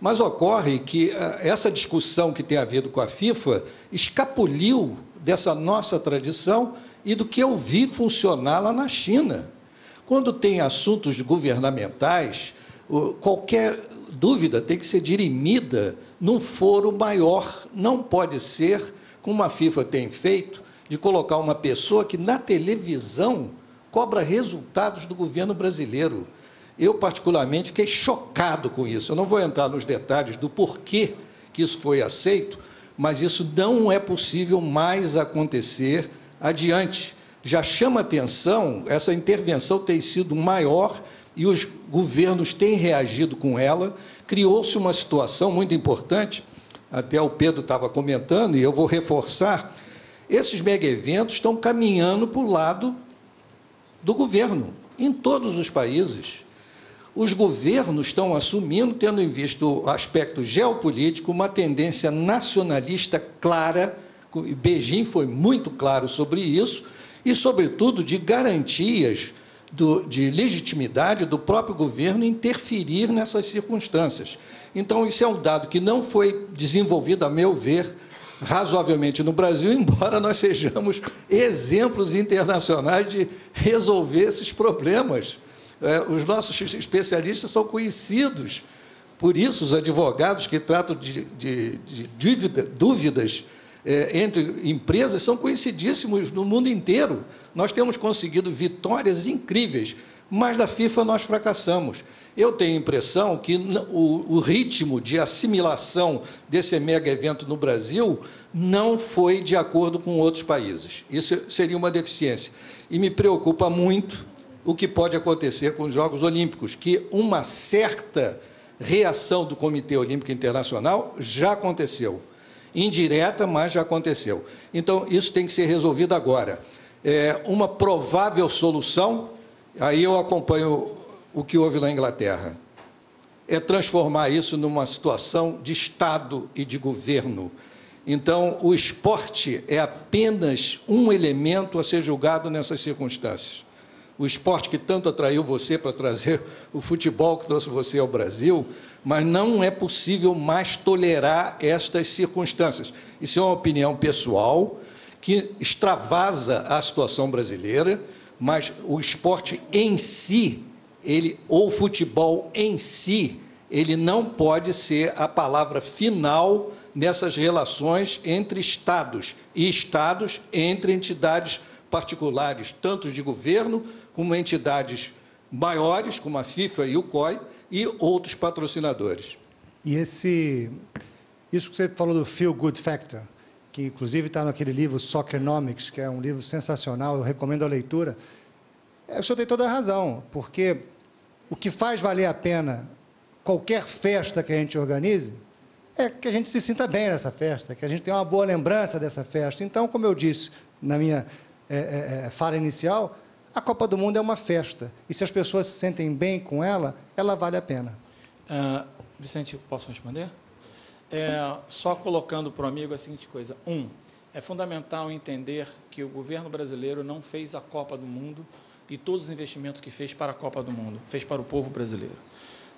Mas ocorre que ah, essa discussão que tem havido com a FIFA escapuliu dessa nossa tradição e do que eu vi funcionar lá na China. Quando tem assuntos governamentais, qualquer dúvida tem que ser dirimida num foro maior. Não pode ser, como a FIFA tem feito, de colocar uma pessoa que na televisão cobra resultados do governo brasileiro. Eu, particularmente, fiquei chocado com isso. Eu não vou entrar nos detalhes do porquê que isso foi aceito, mas isso não é possível mais acontecer adiante. Já chama atenção, essa intervenção tem sido maior e os governos têm reagido com ela. Criou-se uma situação muito importante, até o Pedro estava comentando, e eu vou reforçar: esses mega eventos estão caminhando para o lado do governo, em todos os países. Os governos estão assumindo, tendo em vista o aspecto geopolítico, uma tendência nacionalista clara. Beijing foi muito claro sobre isso, e, sobretudo, de garantias do, de legitimidade do próprio governo interferir nessas circunstâncias. Então, isso é um dado que não foi desenvolvido, a meu ver, razoavelmente no Brasil, <laughs> embora nós sejamos exemplos internacionais de resolver esses problemas. É, os nossos especialistas são conhecidos, por isso, os advogados que tratam de, de, de dúvida, dúvidas é, entre empresas são conhecidíssimos no mundo inteiro. Nós temos conseguido vitórias incríveis, mas da FIFA nós fracassamos. Eu tenho a impressão que o, o ritmo de assimilação desse mega evento no Brasil não foi de acordo com outros países. Isso seria uma deficiência. E me preocupa muito o que pode acontecer com os Jogos Olímpicos, que uma certa reação do Comitê Olímpico Internacional já aconteceu. Indireta, mas já aconteceu. Então, isso tem que ser resolvido agora. É, uma provável solução, aí eu acompanho o que houve na Inglaterra, é transformar isso numa situação de Estado e de governo. Então, o esporte é apenas um elemento a ser julgado nessas circunstâncias o esporte que tanto atraiu você para trazer o futebol que trouxe você ao Brasil, mas não é possível mais tolerar estas circunstâncias. Isso é uma opinião pessoal que extravasa a situação brasileira, mas o esporte em si, ele ou o futebol em si, ele não pode ser a palavra final nessas relações entre estados e estados entre entidades particulares, tanto de governo como entidades maiores, como a FIFA e o COI, e outros patrocinadores. E esse, isso que você falou do Feel Good Factor, que inclusive está naquele livro Soccernomics, que é um livro sensacional, eu recomendo a leitura. É, o senhor tem toda a razão, porque o que faz valer a pena qualquer festa que a gente organize é que a gente se sinta bem nessa festa, que a gente tenha uma boa lembrança dessa festa. Então, como eu disse na minha é, é, fala inicial, a Copa do Mundo é uma festa. E se as pessoas se sentem bem com ela, ela vale a pena. Uh, Vicente, posso responder? É, só colocando para o amigo a seguinte coisa. Um, é fundamental entender que o governo brasileiro não fez a Copa do Mundo e todos os investimentos que fez para a Copa do Mundo, fez para o povo brasileiro.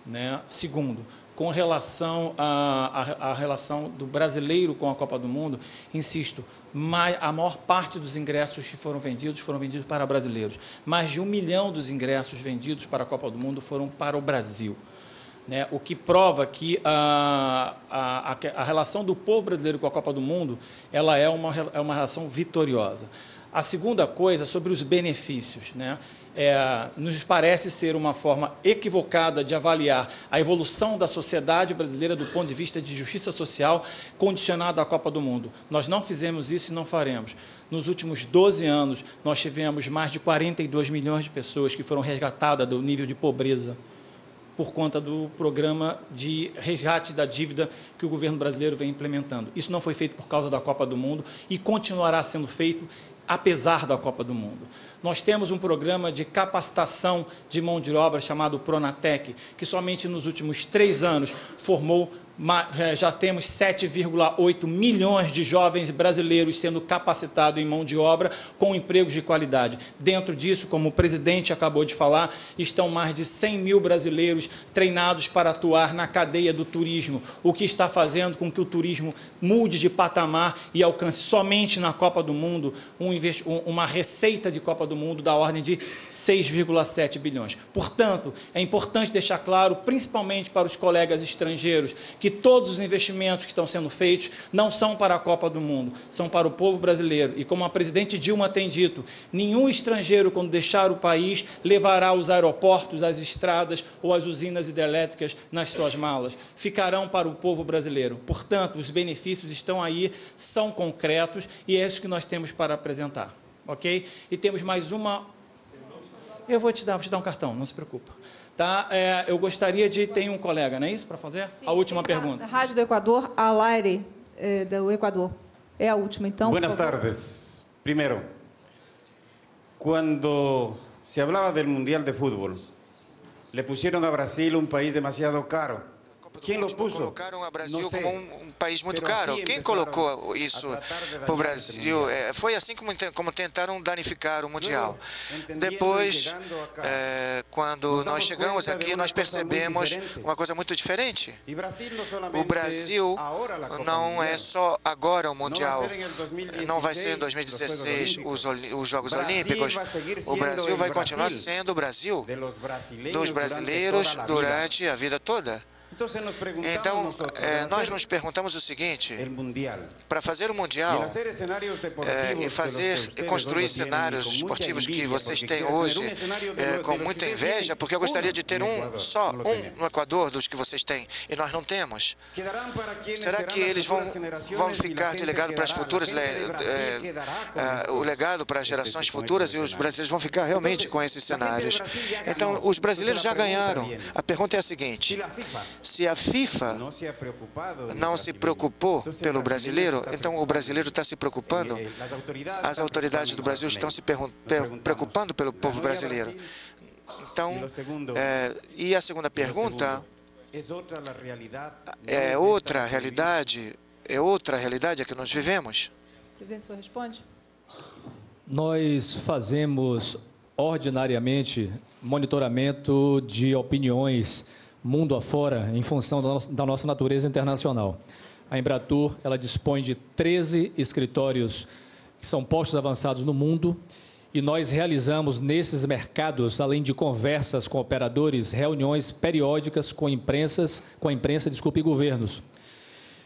Né? Segundo, com relação à, relação do brasileiro com a Copa do Mundo, insisto, mais, a maior parte dos ingressos que foram vendidos foram vendidos para brasileiros. Mais de um milhão dos ingressos vendidos para a Copa do Mundo foram para o Brasil. Né? O que prova que a, a, a, relação do povo brasileiro com a Copa do Mundo ela é uma, é uma relação vitoriosa. A segunda coisa, sobre os benefícios. Né? É, nos parece ser uma forma equivocada de avaliar a evolução da sociedade brasileira do ponto de vista de justiça social condicionada à Copa do Mundo. Nós não fizemos isso e não faremos. Nos últimos 12 anos, nós tivemos mais de 42 milhões de pessoas que foram resgatadas do nível de pobreza por conta do programa de resgate da dívida que o governo brasileiro vem implementando. Isso não foi feito por causa da Copa do Mundo e continuará sendo feito apesar da Copa do Mundo. Nós temos um programa de capacitação de mão de obra chamado Pronatec, que somente nos últimos três anos formou já temos 7,8 milhões de jovens brasileiros sendo capacitados em mão de obra com empregos de qualidade. Dentro disso, como o presidente acabou de falar, estão mais de 100 mil brasileiros treinados para atuar na cadeia do turismo, o que está fazendo com que o turismo mude de patamar e alcance somente na Copa do Mundo um, uma receita de Copa do Mundo da ordem de 6,7 bilhões. Portanto, é importante deixar claro, principalmente para os colegas estrangeiros, que que todos os investimentos que estão sendo feitos não são para a Copa do Mundo, são para o povo brasileiro. E como a presidente Dilma tem dito, nenhum estrangeiro, quando deixar o país, levará os aeroportos, as estradas ou as usinas hidrelétricas nas suas malas. Ficarão para o povo brasileiro. Portanto, os benefícios estão aí, são concretos e é isso que nós temos para apresentar. Ok? E temos mais uma. Eu vou te dar, vou te dar um cartão, não se preocupa. Tá? É, eu gostaria de. Tem um colega, não é isso, para fazer? Sim, a última pergunta. A Rádio do Equador, a Laire, é, do Equador. É a última, então. Buenas tardes. Primeiro, quando se falava do Mundial de Fútbol, le pusieron a Brasil um país demasiado caro. Quem lo puso? Colocaram o Brasil como um, um, país muito caro. Quem colocou isso para o Brasil? É, foi assim como, como, tentaram danificar o Mundial. Depois, é, quando nós chegamos aqui, nós percebemos uma coisa muito diferente. O Brasil não é só agora o Mundial. Não vai ser em 2016 os, os Jogos Olímpicos. O Brasil vai continuar sendo o Brasil dos brasileiros durante a vida toda. Então, é, nós nos perguntamos o seguinte: para fazer o Mundial é, e fazer e construir cenários esportivos que vocês têm hoje é, com muita inveja, porque eu gostaria de ter um só, um no Equador dos que vocês têm, e nós não temos. Será que eles vão, vão ficar de legado para as futuras, o legado para as gerações futuras, e os brasileiros vão ficar realmente com esses cenários? Então, os brasileiros já ganharam. A pergunta é a seguinte: se a FIFA não se preocupou pelo brasileiro, então o brasileiro está se preocupando. As autoridades do Brasil estão se preocupando pelo povo brasileiro. Então, é, e a segunda pergunta é outra realidade, é outra realidade a que nós vivemos. Presidente, o senhor responde? Nós fazemos ordinariamente monitoramento de opiniões mundo afora em função da nossa, natureza internacional. A Embratur ela dispõe de 13 escritórios que são postos avançados no mundo e nós realizamos nesses mercados, além de conversas com operadores, reuniões periódicas com imprensas, com a imprensa, desculpe, e governos.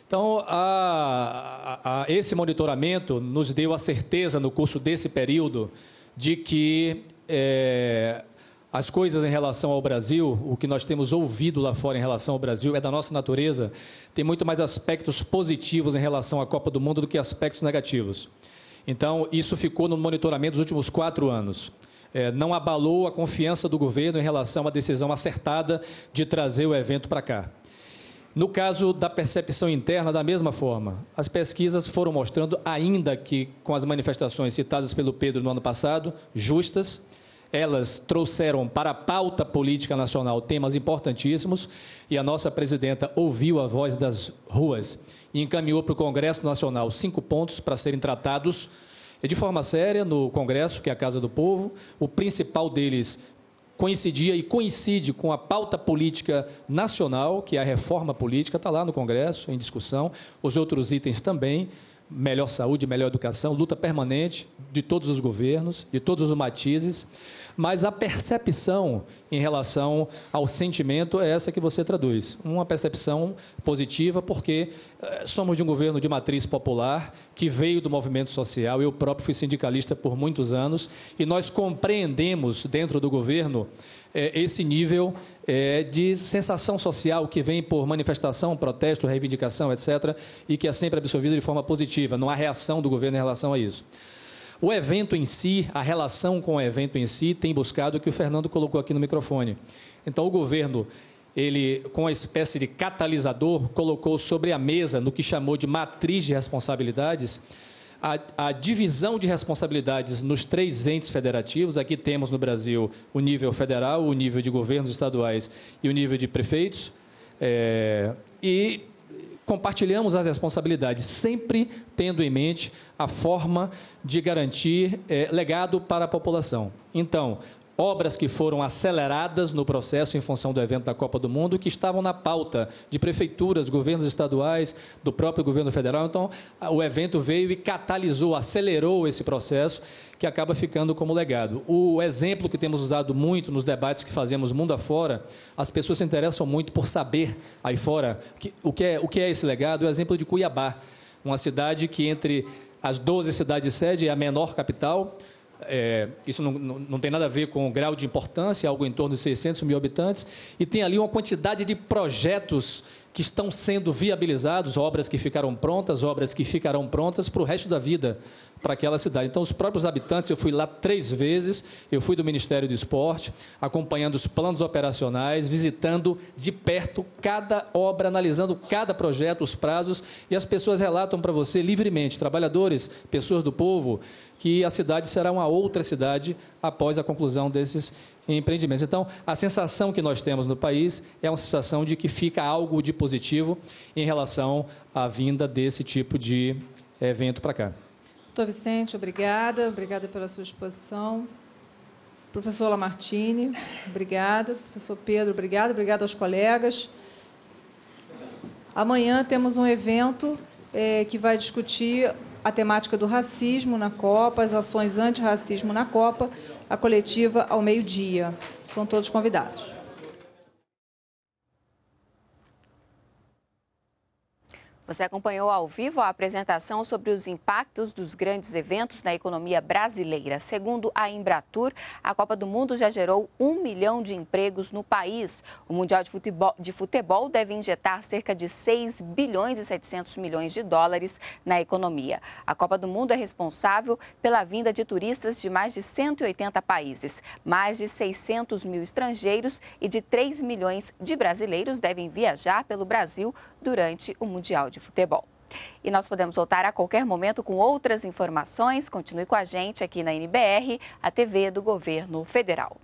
Então, a, a, a, esse monitoramento nos deu a certeza no curso desse período de que é, as coisas em relação ao Brasil, o que nós temos ouvido lá fora em relação ao Brasil, é da nossa natureza, tem muito mais aspectos positivos em relação à Copa do Mundo do que aspectos negativos. Então, isso ficou no monitoramento dos últimos quatro anos. É, não abalou a confiança do governo em relação à decisão acertada de trazer o evento para cá. No caso da percepção interna, da mesma forma, as pesquisas foram mostrando, ainda que com as manifestações citadas pelo Pedro no ano passado, justas, elas trouxeram para a pauta política nacional temas importantíssimos e a nossa presidenta ouviu a voz das ruas e encaminhou para o Congresso Nacional cinco pontos para serem tratados de forma séria no Congresso, que é a Casa do Povo. O principal deles coincidia e coincide com a pauta política nacional, que é a reforma política, está lá no Congresso, em discussão. Os outros itens também melhor saúde, melhor educação, luta permanente de todos os governos, de todos os matizes mas a percepção em relação ao sentimento é essa que você traduz. Uma percepção positiva, porque eh, somos de um governo de matriz popular que veio do movimento social. Eu próprio fui sindicalista por muitos anos e nós compreendemos dentro do governo eh, esse nível eh, de sensação social que vem por manifestação, protesto, reivindicação, etc., e que é sempre absorvido de forma positiva. Não há reação do governo em relação a isso. O evento em si, a relação com o evento em si, tem buscado o que o Fernando colocou aqui no microfone. Então, o governo, ele, com uma espécie de catalisador, colocou sobre a mesa, no que chamou de matriz de responsabilidades, a, a, divisão de responsabilidades nos três entes federativos. Aqui temos no Brasil o nível federal, o nível de governos estaduais e o nível de prefeitos. É, e compartilhamos as responsabilidades, sempre tendo em mente a forma de garantir é, legado para a população. Então, obras que foram aceleradas no processo em função do evento da Copa do Mundo, que estavam na pauta de prefeituras, governos estaduais, do próprio governo federal. Então, o evento veio e catalisou, acelerou esse processo, que acaba ficando como legado. O exemplo que temos usado muito nos debates que fazemos mundo afora, as pessoas se interessam muito por saber aí fora o que é, o que é esse legado, é o exemplo de Cuiabá, uma cidade que entre as 12 cidades sede é a menor capital, é, isso não, não, não, tem nada a ver com o grau de importância, algo em torno de 600 mil habitantes, e tem ali uma quantidade de projetos que estão sendo viabilizados, obras que ficaram prontas, obras que ficarão prontas para o resto da vida para aquela cidade. Então, os próprios habitantes, eu fui lá três vezes, eu fui do Ministério do Esporte, acompanhando os planos operacionais, visitando de perto cada obra, analisando cada projeto, os prazos, e as pessoas relatam para você livremente, trabalhadores, pessoas do povo, que a cidade será uma outra cidade após a conclusão desses empreendimentos. Então, a sensação que nós temos no país é uma sensação de que fica algo de positivo em relação à vinda desse tipo de evento para cá. Doutor Vicente, obrigada. Obrigada pela sua exposição. Professor Lamartine, obrigada. Professor Pedro, obrigado. Obrigado aos colegas. Amanhã temos um evento é, que vai discutir a temática do racismo na Copa, as ações anti-racismo na Copa, a coletiva ao meio-dia. São todos convidados. Você acompanhou ao vivo a apresentação sobre os impactos dos grandes eventos na economia brasileira. Segundo a Embratur, a Copa do Mundo já gerou um milhão de empregos no país. O Mundial de Futebol, de futebol deve injetar cerca de 6 bilhões e 700 milhões de dólares na economia. A Copa do Mundo é responsável pela vinda de turistas de mais de 180 países. Mais de 600 mil estrangeiros e de 3 milhões de brasileiros devem viajar pelo Brasil durante o Mundial de Futebol. E nós podemos voltar a qualquer momento com outras informações. Continue com a gente aqui na NBR, a TV do Governo Federal.